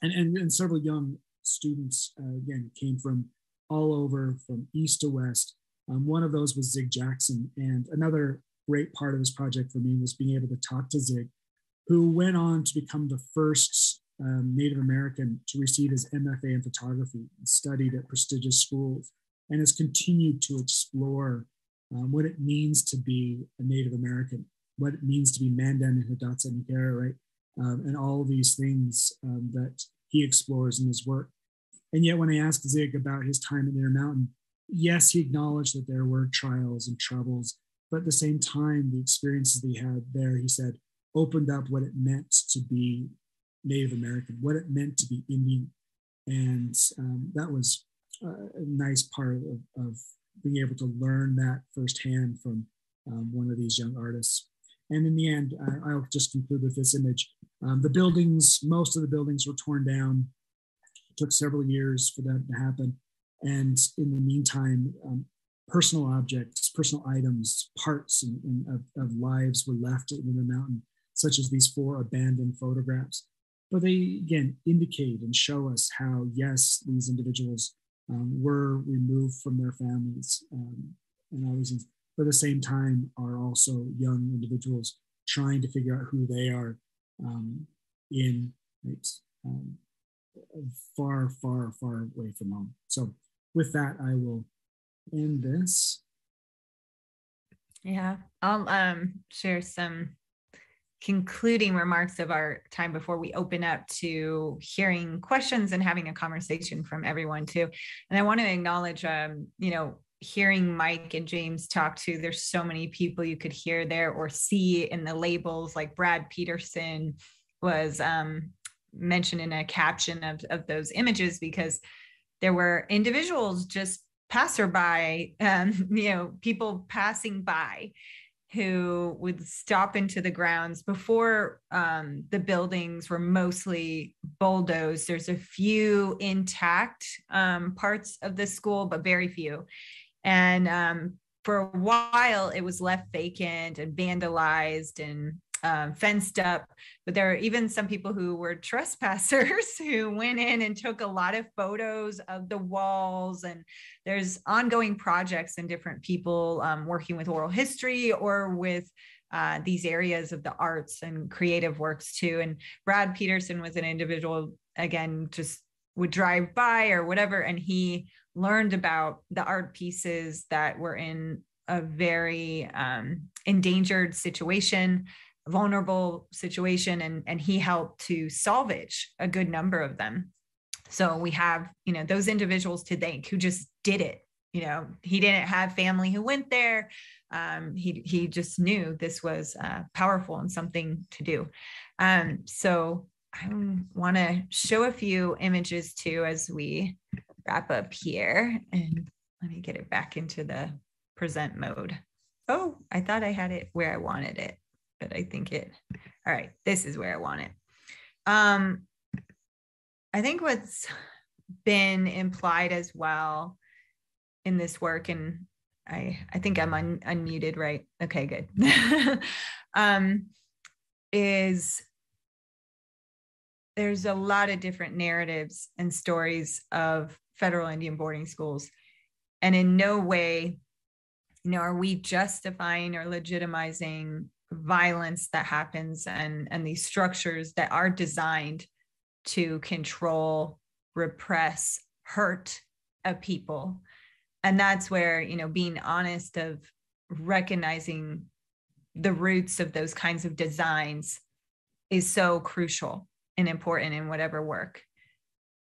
and, and, and, several young students uh, again came from all over, from east to west. Um, one of those was Zig Jackson, and another great part of this project for me was being able to talk to Zig, who went on to become the first um, Native American to receive his MFA in photography and studied at prestigious schools and has continued to explore um, what it means to be a Native American, what it means to be Mandan and Hidatsa Arikara, right? Um, and all these things um, that he explores in his work. And yet, when I asked Zig about his time at the Intermountain, yes, he acknowledged that there were trials and troubles, but at the same time, the experiences that he had there, he said, opened up what it meant to be Native American, what it meant to be Indian. And um, that was a nice part of, of, being able to learn that firsthand from um, one of these young artists. And in the end, I, will just conclude with this image. Um, the buildings, most of the buildings were torn down. It took several years for that to happen. And in the meantime, um, personal objects, personal items, parts and, and of, of, lives were left in the mountain, such as these four abandoned photographs. But they, again, indicate and show us how, yes, these individuals um, were removed from their families um, and things, but at the same time are also young individuals trying to figure out who they are um, in right, um, far, far, far away from home. So with that, I will end this. Yeah, I'll um, share some concluding remarks of our time before we open up to hearing questions and having a conversation from everyone too. And I want to acknowledge, um, you know, hearing Mike and James talk to, there's so many people you could hear there or see in the labels, like Brad Peterson was um, mentioned in a caption of, of those images because there were individuals just passerby, um, you know, people passing by who would stop into the grounds before um, the buildings were mostly bulldozed. There's a few intact um, parts of the school, but very few. And um, for a while, it was left vacant and vandalized and um, fenced up. But there are even some people who were trespassers who went in and took a lot of photos of the walls. And there's ongoing projects and different people um, working with oral history or with uh, these areas of the arts and creative works too. And Brad Peterson was an individual, again, just would drive by or whatever, and he learned about the art pieces that were in a very um, endangered situation vulnerable situation and and he helped to salvage a good number of them. So we have you know those individuals to thank who just did it you know he didn't have family who went there. Um, he he just knew this was uh, powerful and something to do. Um, so i want to show a few images too as we wrap up here. And let me get it back into the present mode. Oh i thought i had it where i wanted it but I think it, all right, this is where I want it. Um, I think what's been implied as well in this work, and I, I think I'm un, unmuted, right? Okay, good. um, is there's a lot of different narratives and stories of federal Indian boarding schools. And in no way, you know, are we justifying or legitimizing violence that happens and and these structures that are designed to control repress hurt a people. And that's where you know being honest of recognizing the roots of those kinds of designs is so crucial and important in whatever work.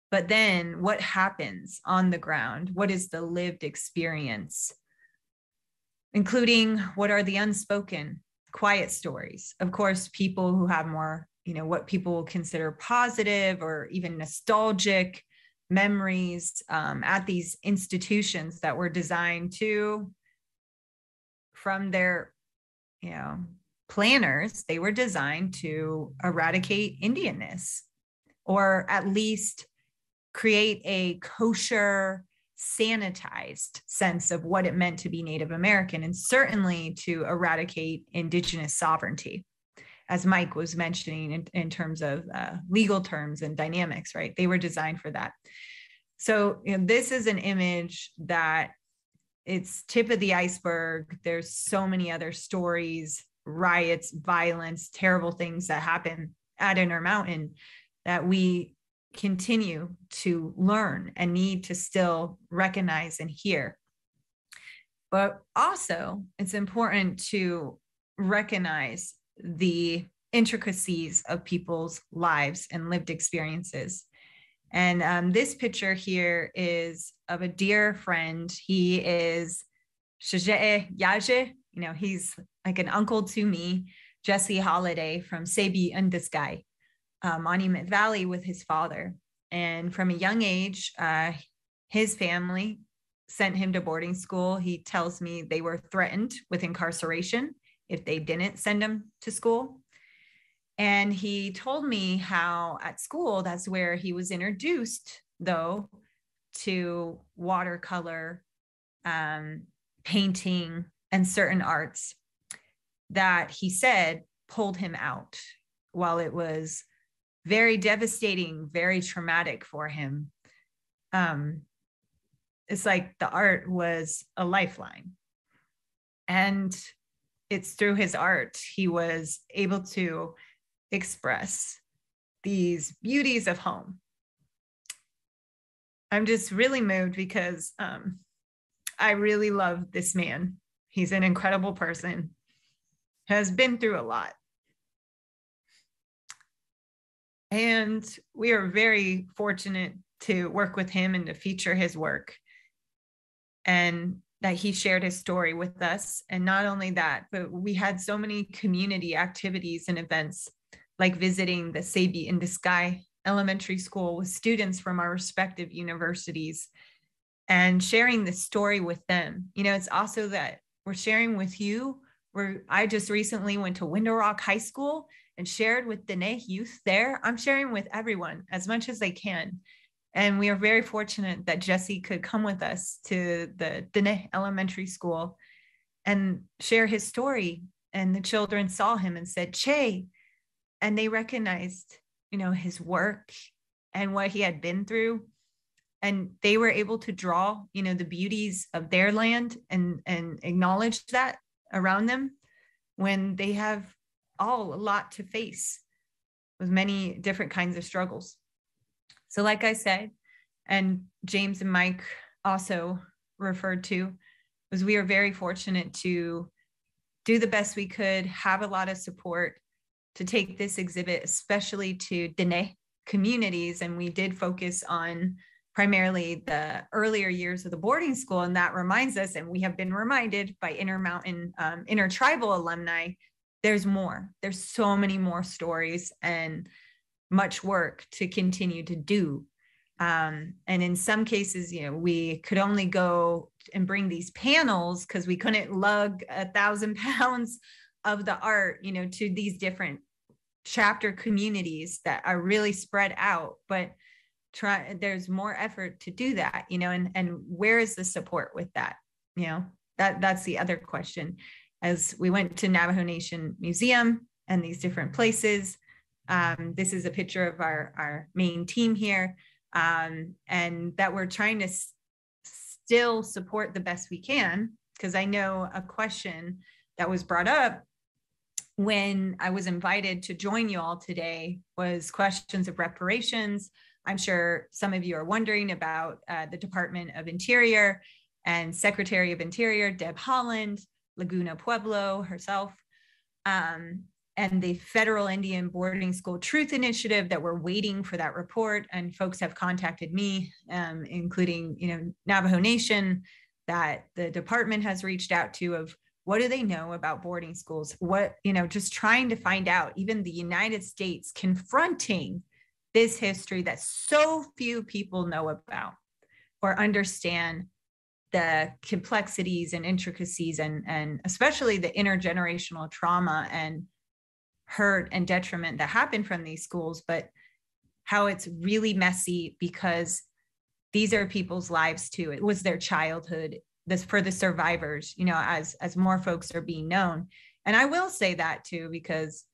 But then what happens on the ground? What is the lived experience? Including what are the unspoken quiet stories. Of course, people who have more, you know, what people will consider positive or even nostalgic memories um, at these institutions that were designed to, from their, you know, planners, they were designed to eradicate Indianness or at least create a kosher sanitized sense of what it meant to be Native American and certainly to eradicate Indigenous sovereignty, as Mike was mentioning in, in terms of uh, legal terms and dynamics, right? They were designed for that. So, you know, this is an image that it's tip of the iceberg. There's so many other stories, riots, violence, terrible things that happen at Intermountain that we continue to learn and need to still recognize and hear. But also, it's important to recognize the intricacies of people's lives and lived experiences. And um, this picture here is of a dear friend. He is Shaje Yaje. You know, he's like an uncle to me, Jesse Holiday from Tsé Bii' Ndzisgaii uh, Monument Valley with his father. And from a young age, uh, his family sent him to boarding school. He tells me they were threatened with incarceration if they didn't send him to school. And he told me how at school, that's where he was introduced, though, to watercolor, um, painting, and certain arts that he said pulled him out while it was very devastating, very traumatic for him. Um, it's like the art was a lifeline. And it's through his art he was able to express these beauties of home. I'm just really moved because um, I really love this man. He's an incredible person, has been through a lot. And we are very fortunate to work with him and to feature his work. And that he shared his story with us. And not only that, but we had so many community activities and events, like visiting the Tsé Bii' Ndzisgaii Elementary School with students from our respective universities and sharing the story with them. You know, it's also that we're sharing with you. Where I just recently went to Window Rock High School and shared with Diné youth there, I'm sharing with everyone as much as I can. And we are very fortunate that Jesse could come with us to the Diné Elementary School and share his story. And the children saw him and said, Che. And they recognized, you know, his work and what he had been through. And they were able to draw, you know, the beauties of their land and, and acknowledge that around them when they have all a lot to face with many different kinds of struggles. So, like I said, and James and Mike also referred to, was we are very fortunate to do the best we could, have a lot of support, to take this exhibit, especially to Diné communities. And we did focus on primarily the earlier years of the boarding school. And that reminds us, and we have been reminded by Intermountain, um, Intertribal alumni, there's more. There's so many more stories and much work to continue to do. Um, and in some cases, you know, we could only go and bring these panels because we couldn't lug a thousand pounds of the art, you know, to these different chapter communities that are really spread out. But try there's more effort to do that you know and and where is the support with that you know that that's the other question as we went to navajo nation museum and these different places. Um, this is a picture of our our main team here um, and that we're trying to s- still support the best we can because i know a question that was brought up when i was invited to join you all today was questions of reparations. I'm sure some of you are wondering about uh, the Department of Interior and Secretary of Interior, Deb Haaland, Laguna Pueblo herself, um, and the Federal Indian Boarding School Truth Initiative that we're waiting for that report. And folks have contacted me, um, including, you know, Navajo Nation, that the department has reached out to of what do they know about boarding schools? What, you know, just trying to find out, even the United States confronting this history that so few people know about or understand the complexities and intricacies and, and especially the intergenerational trauma and hurt and detriment that happen from these schools, but how it's really messy because these are people's lives too. It was their childhood. This for the survivors, you know, as as more folks are being known. And I will say that too, because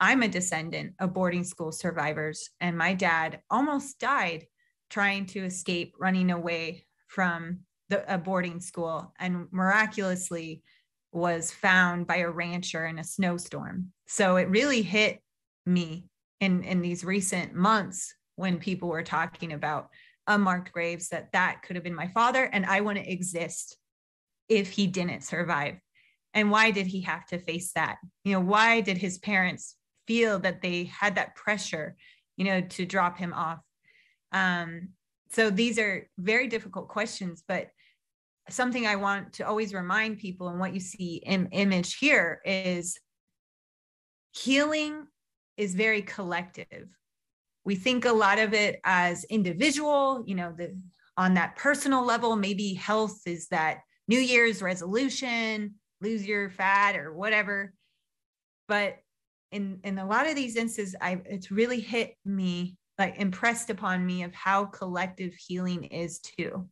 I'm a descendant of boarding school survivors, and my dad almost died trying to escape running away from the, a boarding school and miraculously was found by a rancher in a snowstorm. So it really hit me in, in these recent months when people were talking about unmarked graves that that could have been my father and I want to exist if he didn't survive. And why did he have to face that? You know, why did his parents feel that they had that pressure, you know, to drop him off. Um, so these are very difficult questions, but something I want to always remind people and what you see in image here is healing is very collective. We think a lot of it as individual, you know, the on that personal level, maybe health is that New Year's resolution, lose your fat or whatever. But in in a lot of these instances i it's really hit me like impressed upon me of how collective healing is too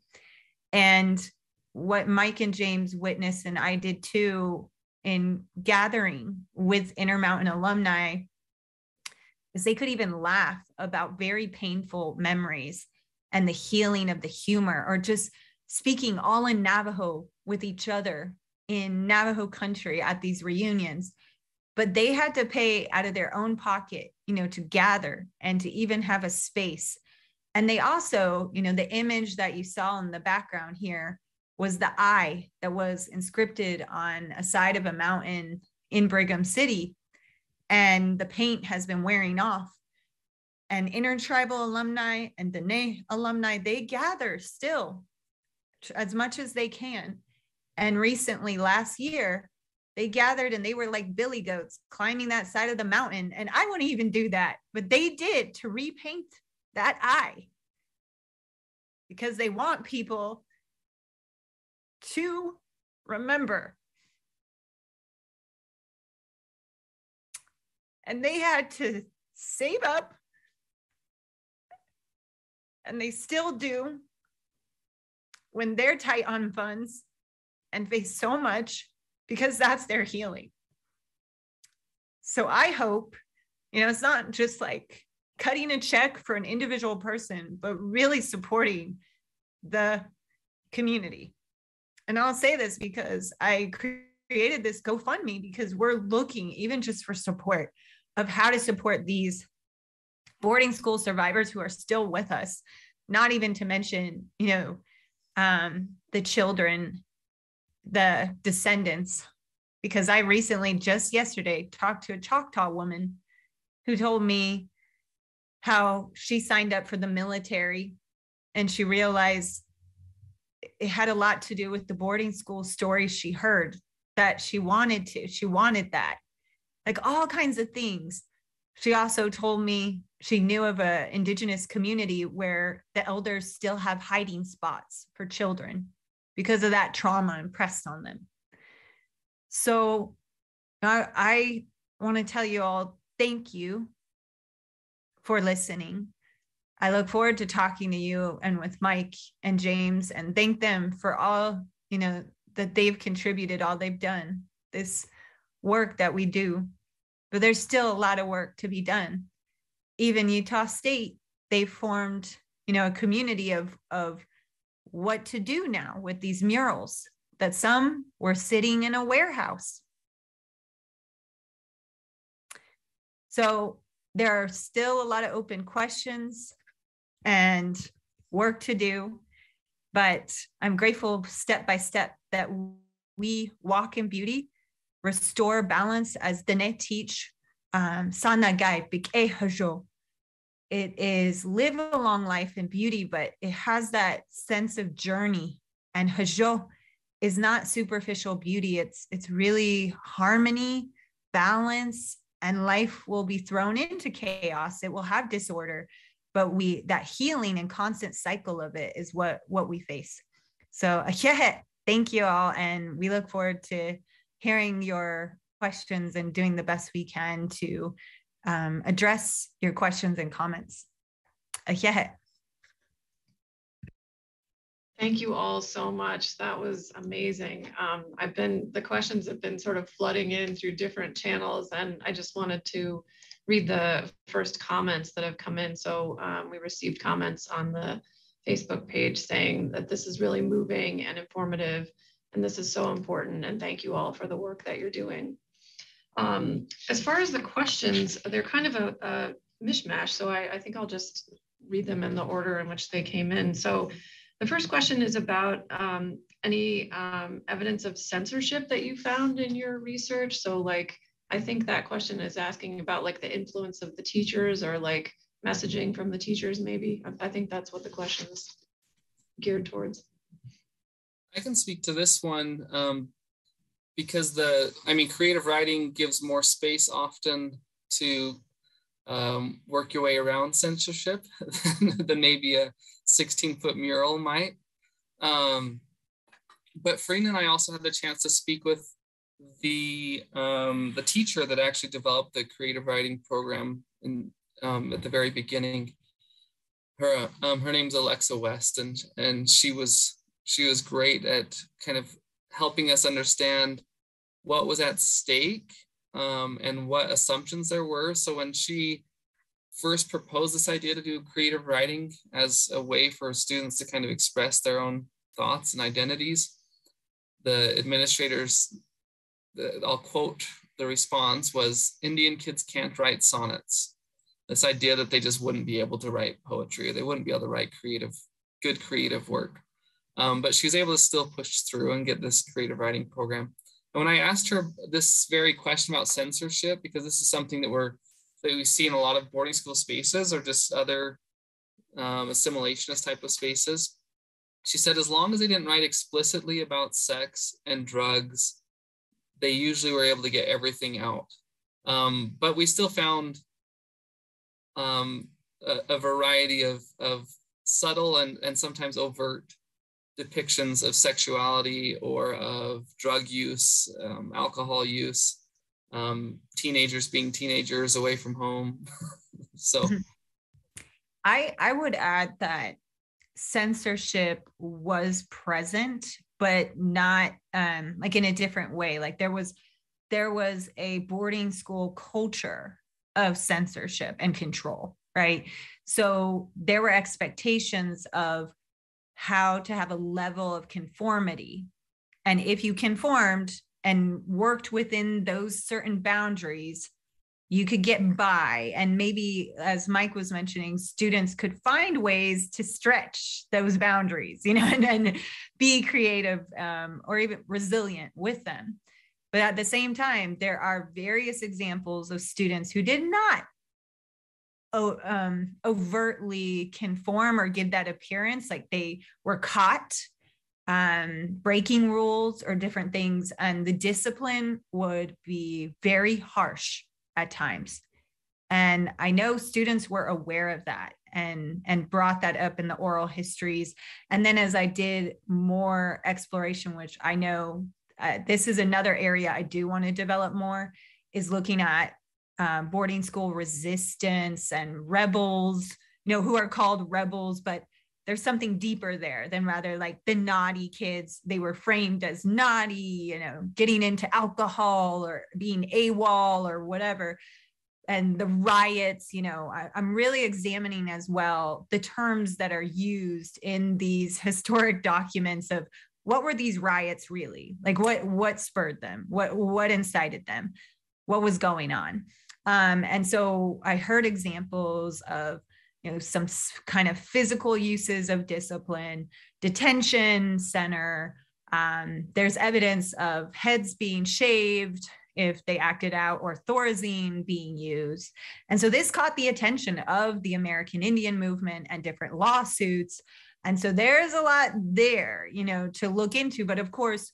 and what mike and james witnessed and i did too in gathering with intermountain alumni is they could even laugh about very painful memories and the healing of the humor or just speaking all in navajo with each other in navajo country at these reunions. But they had to pay out of their own pocket you know to gather and to even have a space. And they also you know the image that you saw in the background here was the eye that was inscripted on a side of a mountain in brigham city and the paint has been wearing off. And intertribal alumni and Diné alumni they gather still as much as they can. And recently last year they gathered and they were like billy goats climbing that side of the mountain. And I wouldn't even do that, but they did to repaint that eye. Because they want people to remember. And they had to save up, and they still do when they're tight on funds and face so much because that's their healing. So I hope, you know, it's not just like cutting a check for an individual person, but really supporting the community. And I'll say this because I created this GoFundMe because we're looking even just for support of how to support these boarding school survivors who are still with us, not even to mention, you know, um, the children the descendants. Because I recently, just yesterday, talked to a Choctaw woman who told me how she signed up for the military and she realized it had a lot to do with the boarding school stories she heard that she wanted to. She wanted that, like all kinds of things. She also told me she knew of a indigenous community where the elders still have hiding spots for children because of that trauma impressed on them. So I, I want to tell you all thank you for listening. I look forward to talking to you and with Mike and James and thank them for all, you know, that they've contributed, all they've done, this work that we do. But there's still a lot of work to be done. Even Utah State, they formed, you know, a community of of what to do now with these murals that some were sitting in a warehouse. So there are still a lot of open questions and work to do. But I'm grateful step by step that we walk in beauty, restore balance as Diné teach um, Sa'ah Naagháí Bik'eh Hózhó. It is live a long life in beauty, but it has that sense of journey. And Hózhó is not superficial beauty. It's it's really harmony, balance, and life will be thrown into chaos. It will have disorder but we that healing and constant cycle of it is what what we face so thank you all and we look forward to hearing your questions and doing the best we can to um, address your questions and comments Thank you all so much. That was amazing. Um, I've been, the questions have been sort of flooding in through different channels, and I just wanted to read the first comments that have come in. So um, we received comments on the Facebook page saying that this is really moving and informative, and this is so important. And thank you all for the work that you're doing. Um, as far as the questions, they're kind of a, a mishmash. So I, I, think I'll just read them in the order in which they came in. So the first question is about um, any um, evidence of censorship that you found in your research. So like I think that question is asking about like the influence of the teachers or like messaging from the teachers, maybe. I, think that's what the question is geared towards. I can speak to this one um, because the, I mean, creative writing gives more space often to um, work your way around censorship than, than maybe a 16 foot mural might. Um, but Farina and I also had the chance to speak with the um, the teacher that actually developed the creative writing program in, um, at the very beginning. Her um, her name's Alexa West, and and she was she was great at kind of helping us understand what was at stake um, and what assumptions there were. So when she first proposed this idea to do creative writing as a way for students to kind of express their own thoughts and identities, the administrators I'll quote the response was Indian kids can't write sonnets. This idea that they just wouldn't be able to write poetry or they wouldn't be able to write creative, good creative work. Um, but she was able to still push through and get this creative writing program. And when I asked her this very question about censorship, because this is something that we're that we see in a lot of boarding school spaces or just other um, assimilationist type of spaces, she said as long as they didn't write explicitly about sex and drugs they usually were able to get everything out. Um, but we still found um, a, a, variety of, of subtle and, and sometimes overt depictions of sexuality or of drug use, um, alcohol use, um, teenagers being teenagers away from home. so I, I would add that censorship was present but not um, like in a different way. Like there was there was a boarding school culture of censorship and control, right? So there were expectations of how to have a level of conformity. And if you conformed and worked within those certain boundaries, you could get by. And maybe as mike was mentioning students could find ways to stretch those boundaries you know and then be creative um, or even resilient with them. But at the same time there are various examples of students who did not um, overtly conform or give that appearance, like they were caught um, breaking rules or different things, and the discipline would be very harsh at times. And I know students were aware of that and and brought that up in the oral histories. And then as I did more exploration, which I know uh, this is another area I do want to develop more, is looking at um, boarding school resistance and rebels, you know, who are called rebels, but there's something deeper there than rather like the naughty kids. They were framed as naughty, you know, getting into alcohol or being AWOL or whatever. And the riots, you know, I, I'm really examining as well the terms that are used in these historic documents of what were these riots really like what what spurred them what what incited them what was going on um, and so I heard examples of you know some kind of physical uses of discipline, detention center. Um, there's evidence of heads being shaved if they acted out or thorazine being used. And so this caught the attention of the American Indian movement and different lawsuits. And so there's a lot there, you know, to look into. But of course,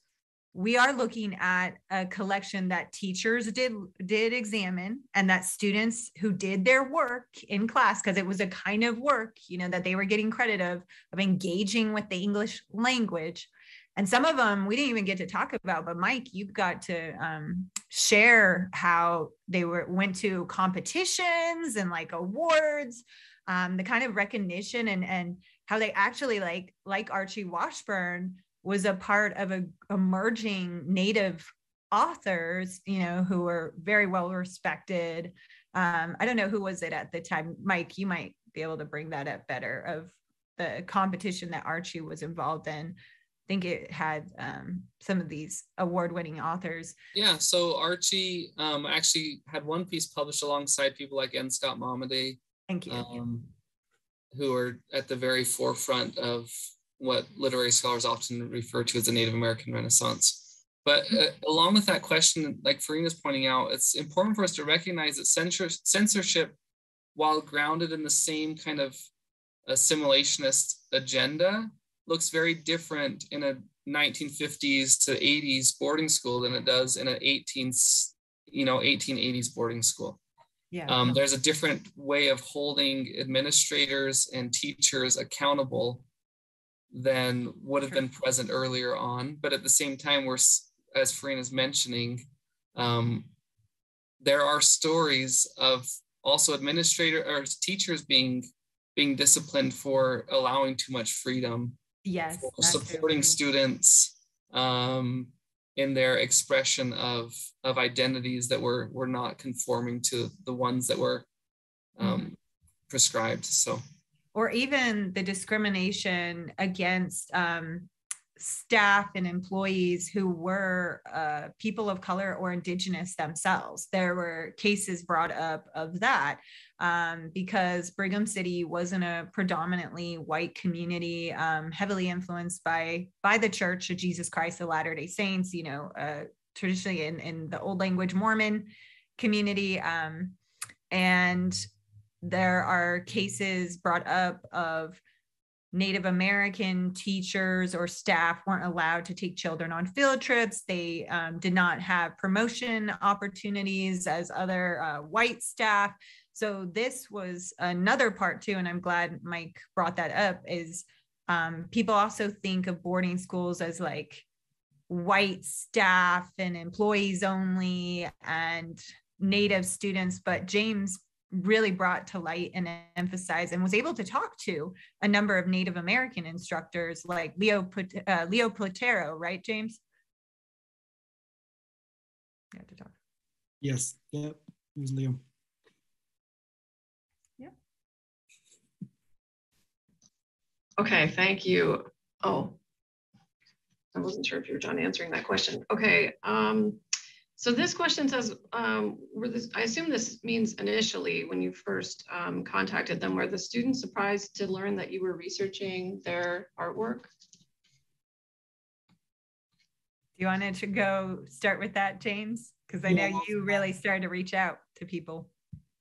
we are looking at a collection that teachers did did examine and that students who did their work in class because it was a kind of work you know that they were getting credit of of engaging with the english language. And some of them we didn't even get to talk about but mike you got to um, share how they were went to competitions and like awards um, the kind of recognition and and how they actually like like archie washburn was a part of a emerging native authors you know who were very well respected um, i don't know who was it at the time mike you might be able to bring that up better of the competition that archie was involved in I think it had um, some of these award-winning authors. Yeah, so Archie um, actually had one piece published alongside people like N. Scott Momaday. Thank you. Um, who are at the very forefront of what literary scholars often refer to as the Native American Renaissance. But uh, along with that question, like Farina's pointing out, it's important for us to recognize that censor- censorship, while grounded in the same kind of assimilationist agenda, looks very different in a 1950s to 80s boarding school than it does in an 18th, you know, 1880s boarding school. Yeah. Um, there's a different way of holding administrators and teachers accountable than would have been present earlier on. But at the same time, we're, as Farina is mentioning, um, there are stories of also administrator or teachers being being disciplined for allowing too much freedom. Yes. supporting students um, in their expression of of identities that were were not conforming to the ones that were um, mm-hmm. prescribed. So or even the discrimination against um, staff and employees who were uh, people of color or indigenous themselves. There were cases brought up of that um, because Brigham City wasn't a predominantly white community, um, heavily influenced by by the Church of Jesus Christ of Latter Day Saints. You know, uh, traditionally in in the Old Language Mormon community, um, and there are cases brought up of Native American teachers or staff weren't allowed to take children on field trips. They um, did not have promotion opportunities as other uh, white staff. So this was another part too, and I'm glad Mike brought that up. Is um, people also think of boarding schools as like white staff and employees only and native students, but James really brought to light and emphasized and was able to talk to a number of Native American instructors like Leo uh, Leo Platero, right, James? You have to talk. Yes. Yep. It was Leo. Yeah. Okay. Thank you. Oh, I wasn't sure if you were done answering that question. Okay. Um, so this question says, um, were this, I assume this means initially when you first um, contacted them, were the students surprised to learn that you were researching their artwork? Do you want to go start with that, James? Because I know you really started to reach out to people.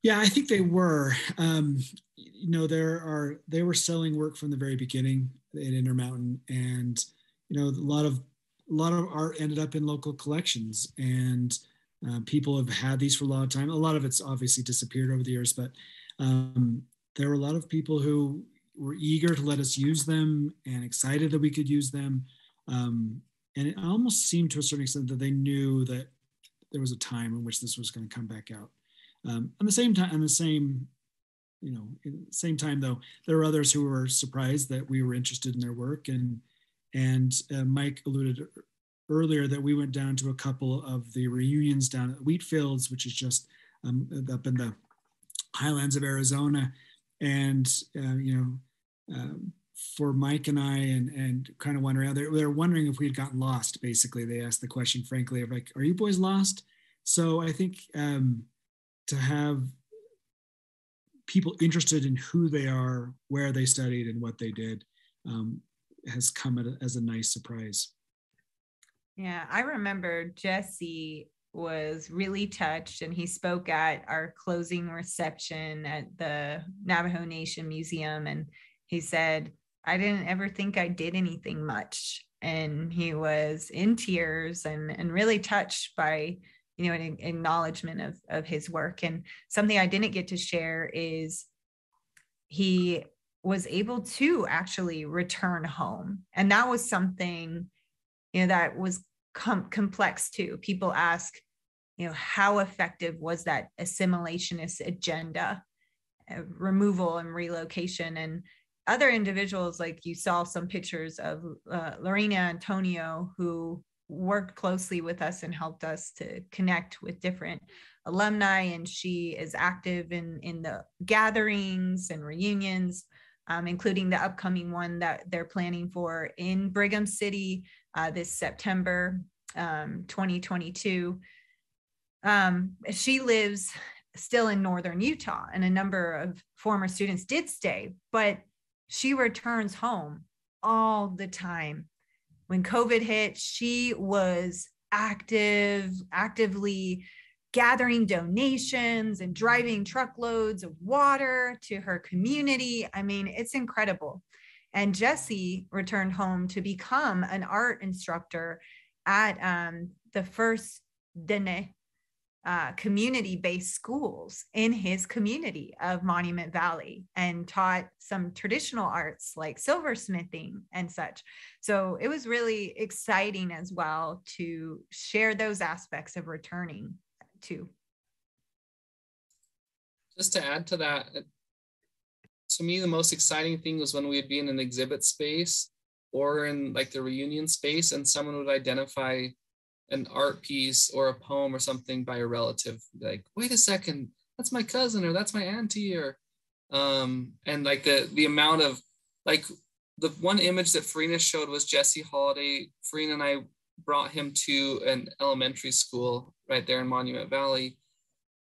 Yeah, I think they were. Um, you know, there are they were selling work from the very beginning in Intermountain, and you know, a lot of a lot of art ended up in local collections, and uh, people have had these for a long time. A lot of it's obviously disappeared over the years, but um, there were a lot of people who were eager to let us use them and excited that we could use them. Um, and it almost seemed to a certain extent that they knew that there was a time in which this was going to come back out. Um, the same time, on the same, you know, same time though, there were others who were surprised that we were interested in their work, and and uh, Mike alluded earlier that we went down to a couple of the reunions down at Wheatfields, which is just um, up in the highlands of Arizona, and uh, you know. Um, for Mike and I and and kind of wondering they're, they're wondering if we had gotten lost basically they asked the question frankly of like are you boys lost so I think um, to have people interested in who they are where they studied and what they did um, has come as a nice surprise yeah I remember Jesse was really touched and he spoke at our closing reception at the Navajo Nation Museum and he said I didn't ever think I did anything much. And he was in tears and, and really touched by, you know, an acknowledgement of, of his work. And something I didn't get to share is he was able to actually return home. And that was something, you know, that was com- complex too. People ask, you know, how effective was that assimilationist agenda, uh, removal and relocation? And other individuals, like you saw some pictures of uh, Lorena Antonio, who worked closely with us and helped us to connect with different alumni. And she is active in, in the gatherings and reunions, um, including the upcoming one that they're planning for in Brigham City uh, this September um, 2022. Um, she lives still in northern Utah, and a number of former students did stay, but she returns home all the time. When COVID hit, she was active, actively gathering donations and driving truckloads of water to her community. I mean, it's incredible. And Jesse returned home to become an art instructor at um, the first Diné uh, community based schools in his community of Monument Valley and taught some traditional arts like silversmithing and such. So it was really exciting as well to share those aspects of returning to. Just to add to that, to me, the most exciting thing was when we'd be in an exhibit space or in like the reunion space and someone would identify an art piece or a poem or something by a relative like wait a second that's my cousin or that's my auntie or um and like the the amount of like the one image that Farina showed was Jesse Holiday. Farina and I brought him to an elementary school right there in Monument Valley.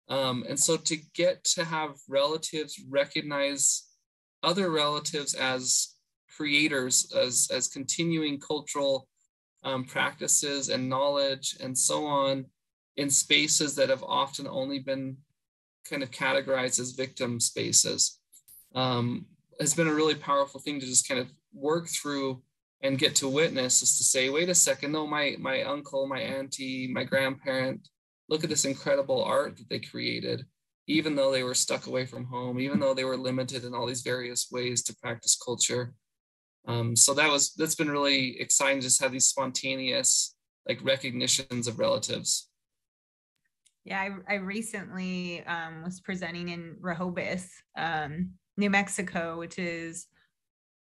Um, and so to get to have relatives recognize other relatives as creators, as, as continuing cultural um, practices and knowledge and so on in spaces that have often only been kind of categorized as victim spaces um, has been a really powerful thing to just kind of work through and get to witness is to say wait a second no my my uncle my auntie my grandparent look at this incredible art that they created even though they were stuck away from home even though they were limited in all these various ways to practice culture um, so that was that's been really exciting just have these spontaneous like recognitions of relatives. Yeah, I, I recently um, was presenting in Rehoboth, um, New Mexico, which is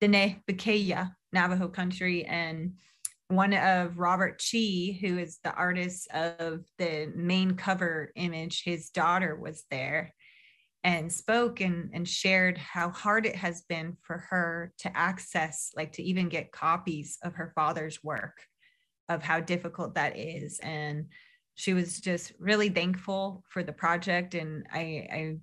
the Bequeya Navajo country, and one of Robert Chee, who is the artist of the main cover image, his daughter was there and spoke and, and shared how hard it has been for her to access, like to even get copies of her father's work, of how difficult that is. And she was just really thankful for the project. And I, I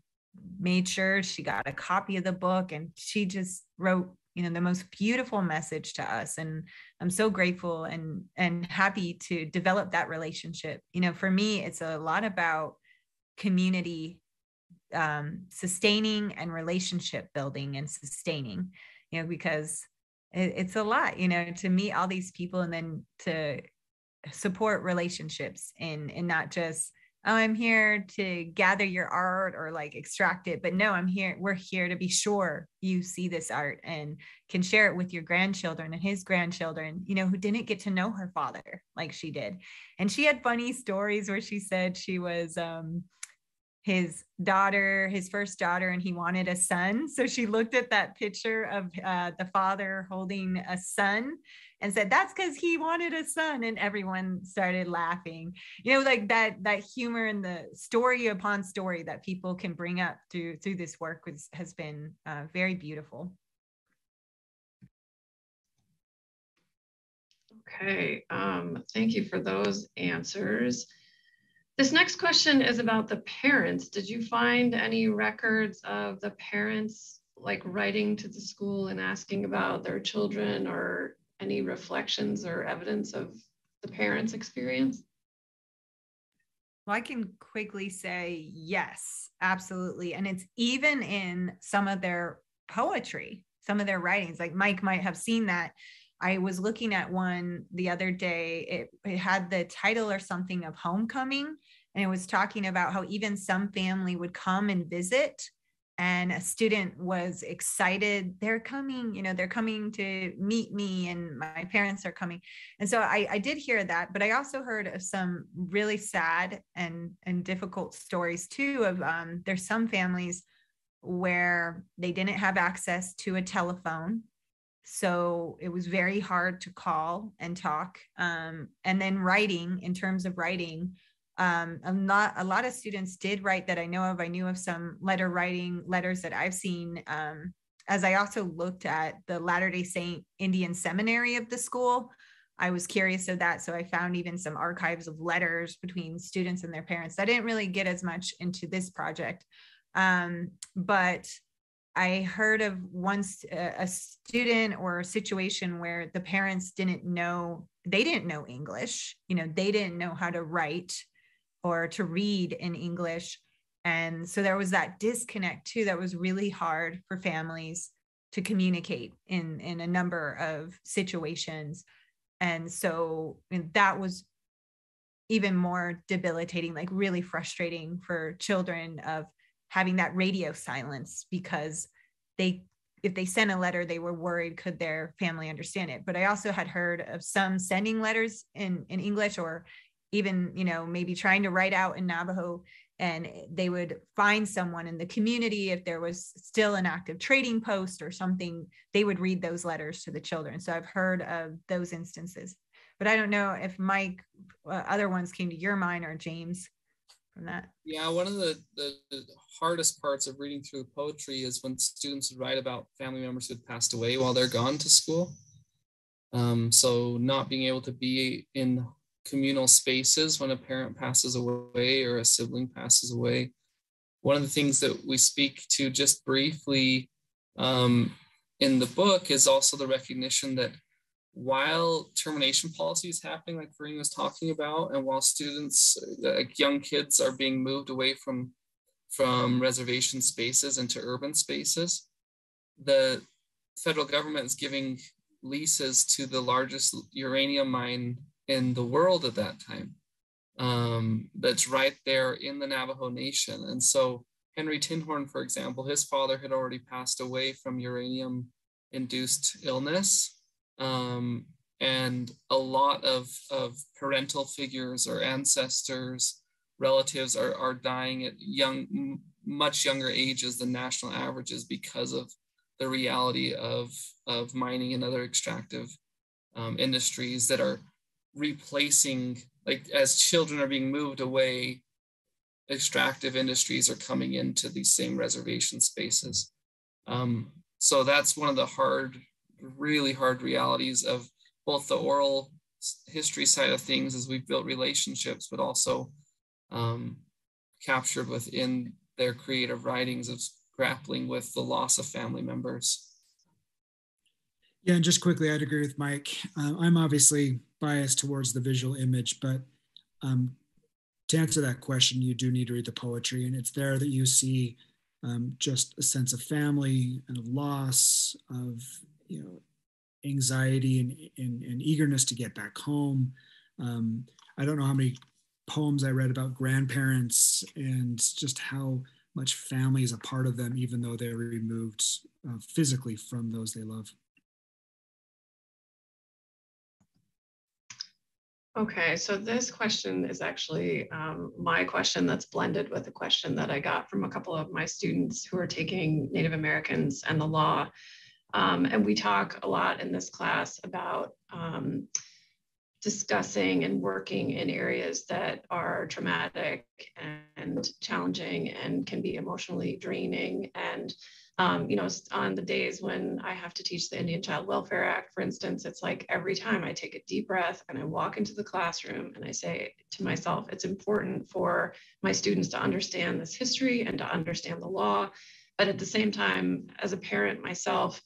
made sure she got a copy of the book and she just wrote you know the most beautiful message to us and i'm so grateful and and happy to develop that relationship. You know for me it's a lot about community um, sustaining and relationship building and sustaining you know because it, it's a lot you know to meet all these people and then to support relationships and and not just oh i'm here to gather your art or like extract it but no i'm here we're here to be sure you see this art and can share it with your grandchildren and his grandchildren you know who didn't get to know her father like she did. And she had funny stories where she said she was um his daughter, his first daughter, and he wanted a son. So she looked at that picture of uh, the father holding a son and said, "That's because he wanted a son," and everyone started laughing. You know, like that that humor and the story upon story that people can bring up through through this work was, has been uh, very beautiful. Okay, um, thank you for those answers. This next question is about the parents. Did you find any records of the parents like writing to the school and asking about their children or any reflections or evidence of the parents' experience? Well, I can quickly say yes, absolutely. And it's even in some of their poetry, some of their writings. Like Mike might have seen that. I was looking at one the other day. It, it had the title or something of Homecoming. And it was talking about how even some family would come and visit and a student was excited they're coming you know they're coming to meet me and my parents are coming and so i, I did hear that but i also heard of some really sad and and difficult stories too of um, there's some families where they didn't have access to a telephone so it was very hard to call and talk um, and then writing in terms of writing um, not a lot of students did write that I know of. I knew of some letter writing letters that I've seen. Um, as I also looked at the Latter day Saint Indian Seminary of the school, I was curious of that. So I found even some archives of letters between students and their parents. I didn't really get as much into this project. Um, but I heard of once uh, a student or a situation where the parents didn't know, they didn't know English, you know, they didn't know how to write or to read in English. And so there was that disconnect too that was really hard for families to communicate in, in a number of situations. And so and that was even more debilitating, like really frustrating for children of having that radio silence because they if they sent a letter they were worried could their family understand it? But i also had heard of some sending letters in in english or even you know maybe trying to write out in navajo and they would find someone in the community if there was still an active trading post or something they would read those letters to the children. So i've heard of those instances. But i don't know if mike uh, other ones came to your mind or james from that yeah one of the, the, hardest parts of reading through poetry is when students would write about family members who had passed away while they're gone to school um, so not being able to be in communal spaces when a parent passes away or a sibling passes away. One of the things that we speak to just briefly um, in the book is also the recognition that while termination policy is happening, like Farina was talking about, and while students, like young kids, are being moved away from from reservation spaces into urban spaces, the federal government is giving leases to the largest uranium mine in the world at that time um, that's right there in the Navajo Nation. And so Henry Tinhorn, for example, his father had already passed away from uranium induced illness. Um, and a lot of, of parental figures or ancestors, relatives are, are dying at young, much younger ages than national averages because of the reality of, of mining and other extractive um, industries that are replacing like as children are being moved away extractive industries are coming into these same reservation spaces. Um, so that's one of the hard really hard realities of both the oral history side of things as we've built relationships but also um, captured within their creative writings of grappling with the loss of family members yeah, and just quickly, I'd agree with Mike. Uh, I'm obviously biased towards the visual image, but um, to answer that question, you do need to read the poetry, and it's there that you see um, just a sense of family and loss, of you know, anxiety and, and, and eagerness to get back home. Um, I don't know how many poems I read about grandparents and just how much family is a part of them, even though they're removed uh, physically from those they love. Okay, so this question is actually um, my question that's blended with a question that I got from a couple of my students who are taking Native Americans and the law. Um, and we talk a lot in this class about um, discussing and working in areas that are traumatic and challenging and can be emotionally draining and um, you know, on the days when I have to teach the Indian Child Welfare Act, for instance, it's like every time I take a deep breath and I walk into the classroom and I say to myself, it's important for my students to understand this history and to understand the law. But at the same time, as a parent myself,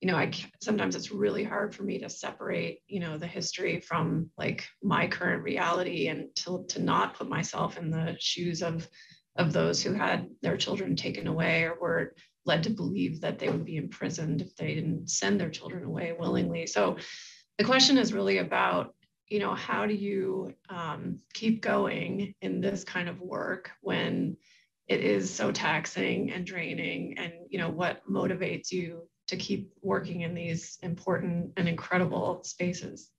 you know, I sometimes it's really hard for me to separate, you know, the history from like my current reality and to, to not put myself in the shoes of of those who had their children taken away or were led to believe that they would be imprisoned if they didn't send their children away willingly. So the question is really about, you know, how do you um, keep going in this kind of work when it is so taxing and draining and, you know, what motivates you to keep working in these important and incredible spaces?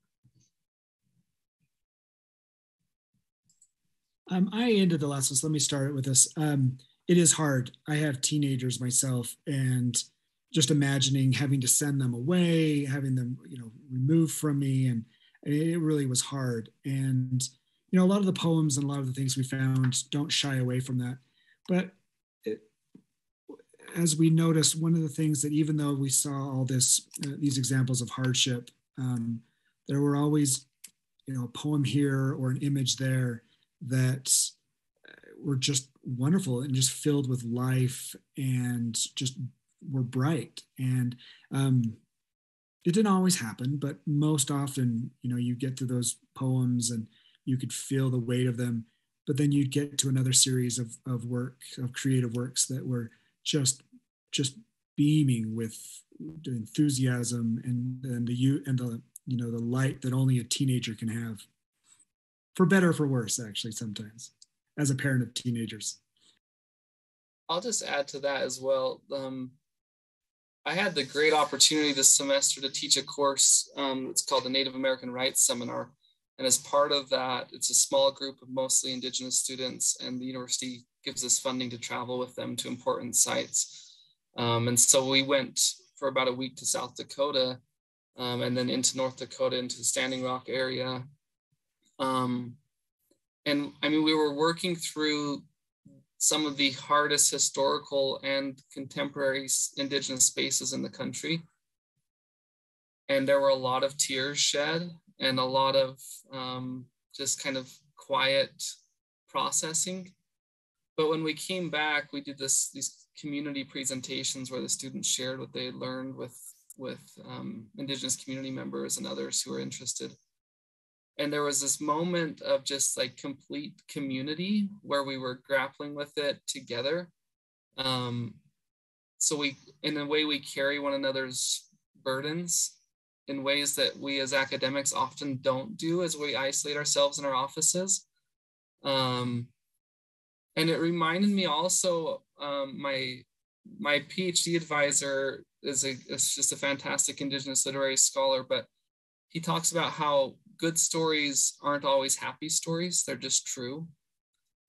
Um, I ended the last one, so let me start it with this. Um, it is hard. I have teenagers myself, and just imagining having to send them away, having them, you know, removed from me, and it really was hard. And you know, a lot of the poems and a lot of the things we found don't shy away from that. But as we noticed, one of the things that even though we saw all this, uh, these examples of hardship, um, there were always, you know, a poem here or an image there that were just wonderful and just filled with life and just were bright. And um, it didn't always happen, but most often, you know, you get to those poems and you could feel the weight of them. But then you'd get to another series of, of work, of creative works that were just just beaming with enthusiasm and, and the you and the you know the light that only a teenager can have for better or for worse actually sometimes as a parent of teenagers. I'll just add to that as well. Um, I had the great opportunity this semester to teach a course. Um, it's called the Native American Rights Seminar. And as part of that, it's a small group of mostly Indigenous students, and the university gives us funding to travel with them to important sites. Um, and so we went for about a week to South Dakota um, and then into North Dakota, into the Standing Rock area. Um, and I mean, we were working through some of the hardest historical and contemporary indigenous spaces in the country. And there were a lot of tears shed and a lot of um, just kind of quiet processing. But when we came back, we did this these community presentations where the students shared what they learned with with um, indigenous community members and others who were interested. And there was this moment of just like complete community where we were grappling with it together. Um, so we in a way we carry one another's burdens in ways that we as academics often don't do as we isolate ourselves in our offices um, and it reminded me also um, my my phd advisor is, a, is just a fantastic indigenous literary scholar but he talks about how good stories aren't always happy stories, they're just true.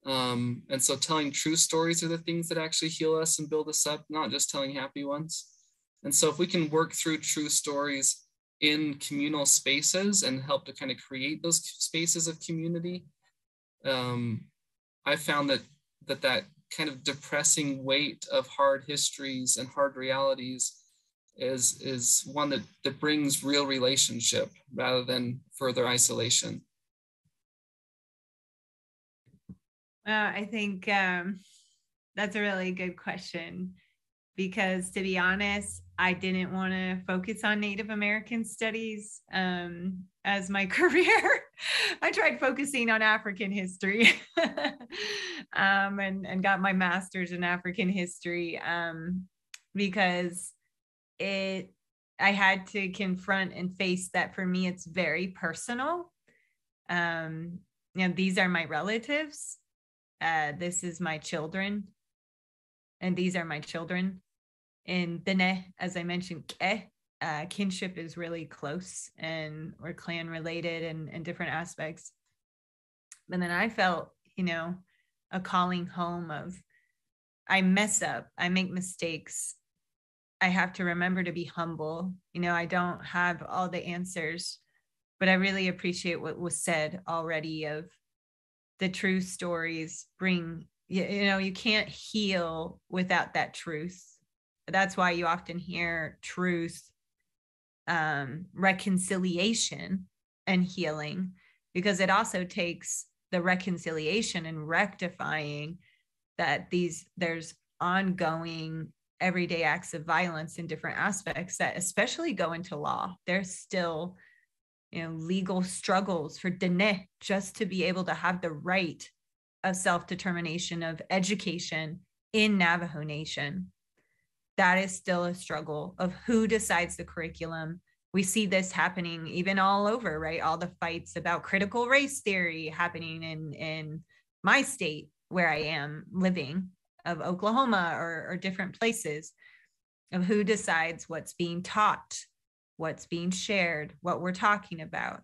Um, and so telling true stories are the things that actually heal us and build us up, not just telling happy ones. And so if we can work through true stories in communal spaces and help to kind of create those spaces of community, um, I found that that that kind of depressing weight of hard histories and hard realities is is one that that brings real relationship rather than further isolation. Well i think um, that's a really good question because to be honest I didn't want to focus on Native American studies um, as my career. I tried focusing on African history um, and, and got my master's in African history um, because it I had to confront and face that for me it's very personal. Um, you know, these are my relatives. Uh, this is my children, and these are my children in Diné, as I mentioned, K'é, uh, kinship is really close and we're clan related and, and different aspects. But then I felt, you know, a calling home of I mess up, I make mistakes. I have to remember to be humble. You know, I don't have all the answers, but I really appreciate what was said already of the true stories bring you, you know, you can't heal without that truth that's why you often hear truth um, reconciliation and healing because it also takes the reconciliation and rectifying that these there's ongoing everyday acts of violence in different aspects that especially go into law. There's still you know legal struggles for Diné just to be able to have the right of self-determination of education in Navajo Nation that is still a struggle of who decides the curriculum. We see this happening even all over, right? All the fights about critical race theory happening in in my state where I am living of Oklahoma or, or different places of who decides what's being taught, what's being shared, what we're talking about.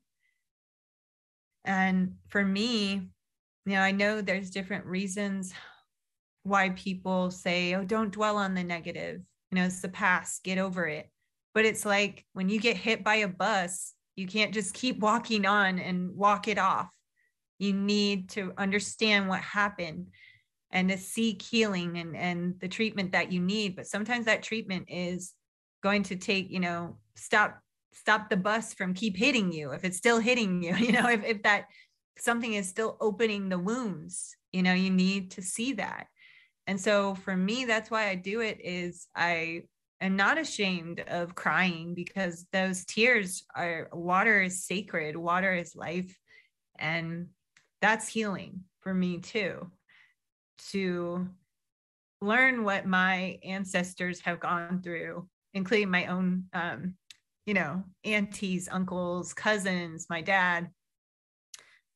And for me, you know, I know there's different reasons why people say, oh, don't dwell on the negative. You know, it's the past, get over it. But it's like when you get hit by a bus, you can't just keep walking on and walk it off. You need to understand what happened and to seek healing and, and the treatment that you need. But sometimes that treatment is going to take, you know, stop stop the bus from keep hitting you if it's still hitting you you know if, if that something is still opening the wounds you know you need to see that and so for me, that's why I do it is I am not ashamed of crying because those tears are water is sacred, water is life. And that's healing for me too. To learn what my ancestors have gone through, including my own um, you know, aunties, uncles, cousins, my dad,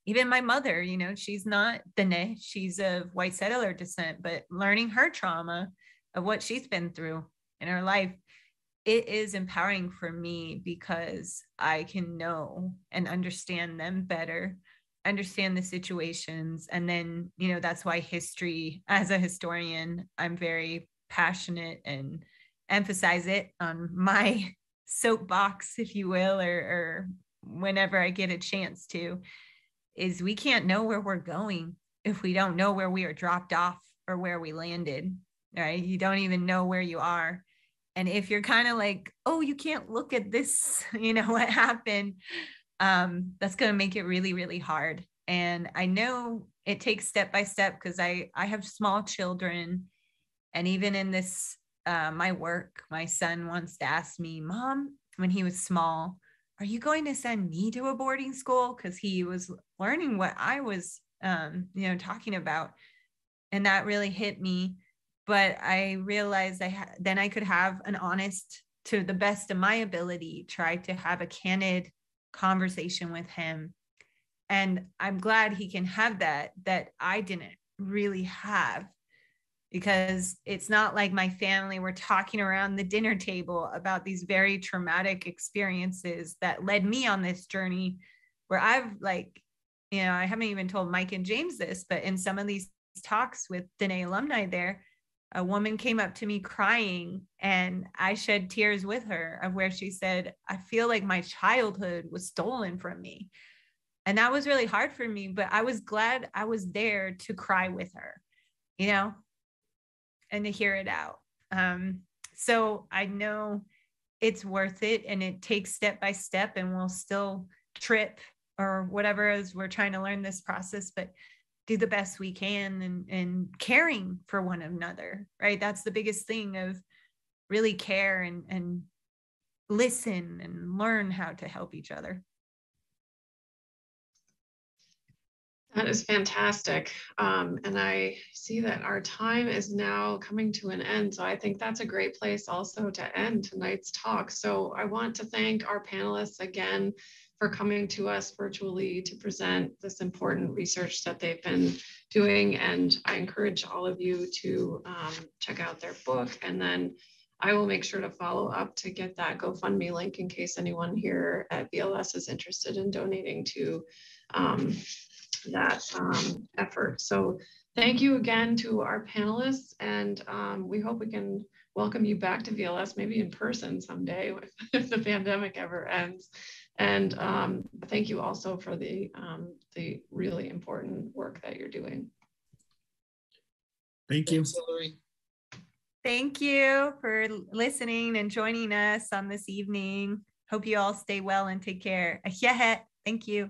even my mother, you know, she's not Diné, she's of white settler descent, but learning her trauma of what she's been through in her life, it is empowering for me because I can know and understand them better, understand the situations. And then, you know, that's why history, as a historian, I'm very passionate and emphasize it on my soapbox, if you will, or, or whenever I get a chance to is we can't know where we're going if we don't know where we are dropped off or where we landed right? You don't even know where you are. And if you're kind of like oh you can't look at this you know what happened um that's going to make it really really hard. And i know it takes step by step because i i have small children. And even in this uh, my work my son wants to ask me mom when he was small are you going to send me to a boarding school? Because he was learning what I was, um, you know, talking about. And that really hit me. But I realized I ha- then I could have an honest, to the best of my ability, try to have a candid conversation with him. And I'm glad he can have that, that I didn't really have because it's not like my family were talking around the dinner table about these very traumatic experiences that led me on this journey where I've like, you know, I haven't even told Mike and James this, but in some of these talks with Diné alumni there, a woman came up to me crying and I shed tears with her of where she said, I feel like my childhood was stolen from me. And that was really hard for me, but I was glad I was there to cry with her, you know, and to hear it out. Um, so I know it's worth it and it takes step by step and we'll still trip or whatever as we're trying to learn this process, but do the best we can and, and caring for one another, right? That's the biggest thing of really care and and listen and learn how to help each other. That is fantastic. Um, and I see that our time is now coming to an end. So I think that's a great place also to end tonight's talk. So I want to thank our panelists again for coming to us virtually to present this important research that they've been doing. And I encourage all of you to um, check out their book. And then I will make sure to follow up to get that GoFundMe link in case anyone here at VLS is interested in donating to um, that um, effort. So thank you again to our panelists and um, we hope we can welcome you back to VLS, maybe in person someday if the pandemic ever ends. And um, thank you also for the, um, the really important work that you're doing. Thank you. Thanks, Hillary. Thank you for listening and joining us on this evening. Hope you all stay well and take care. Thank you.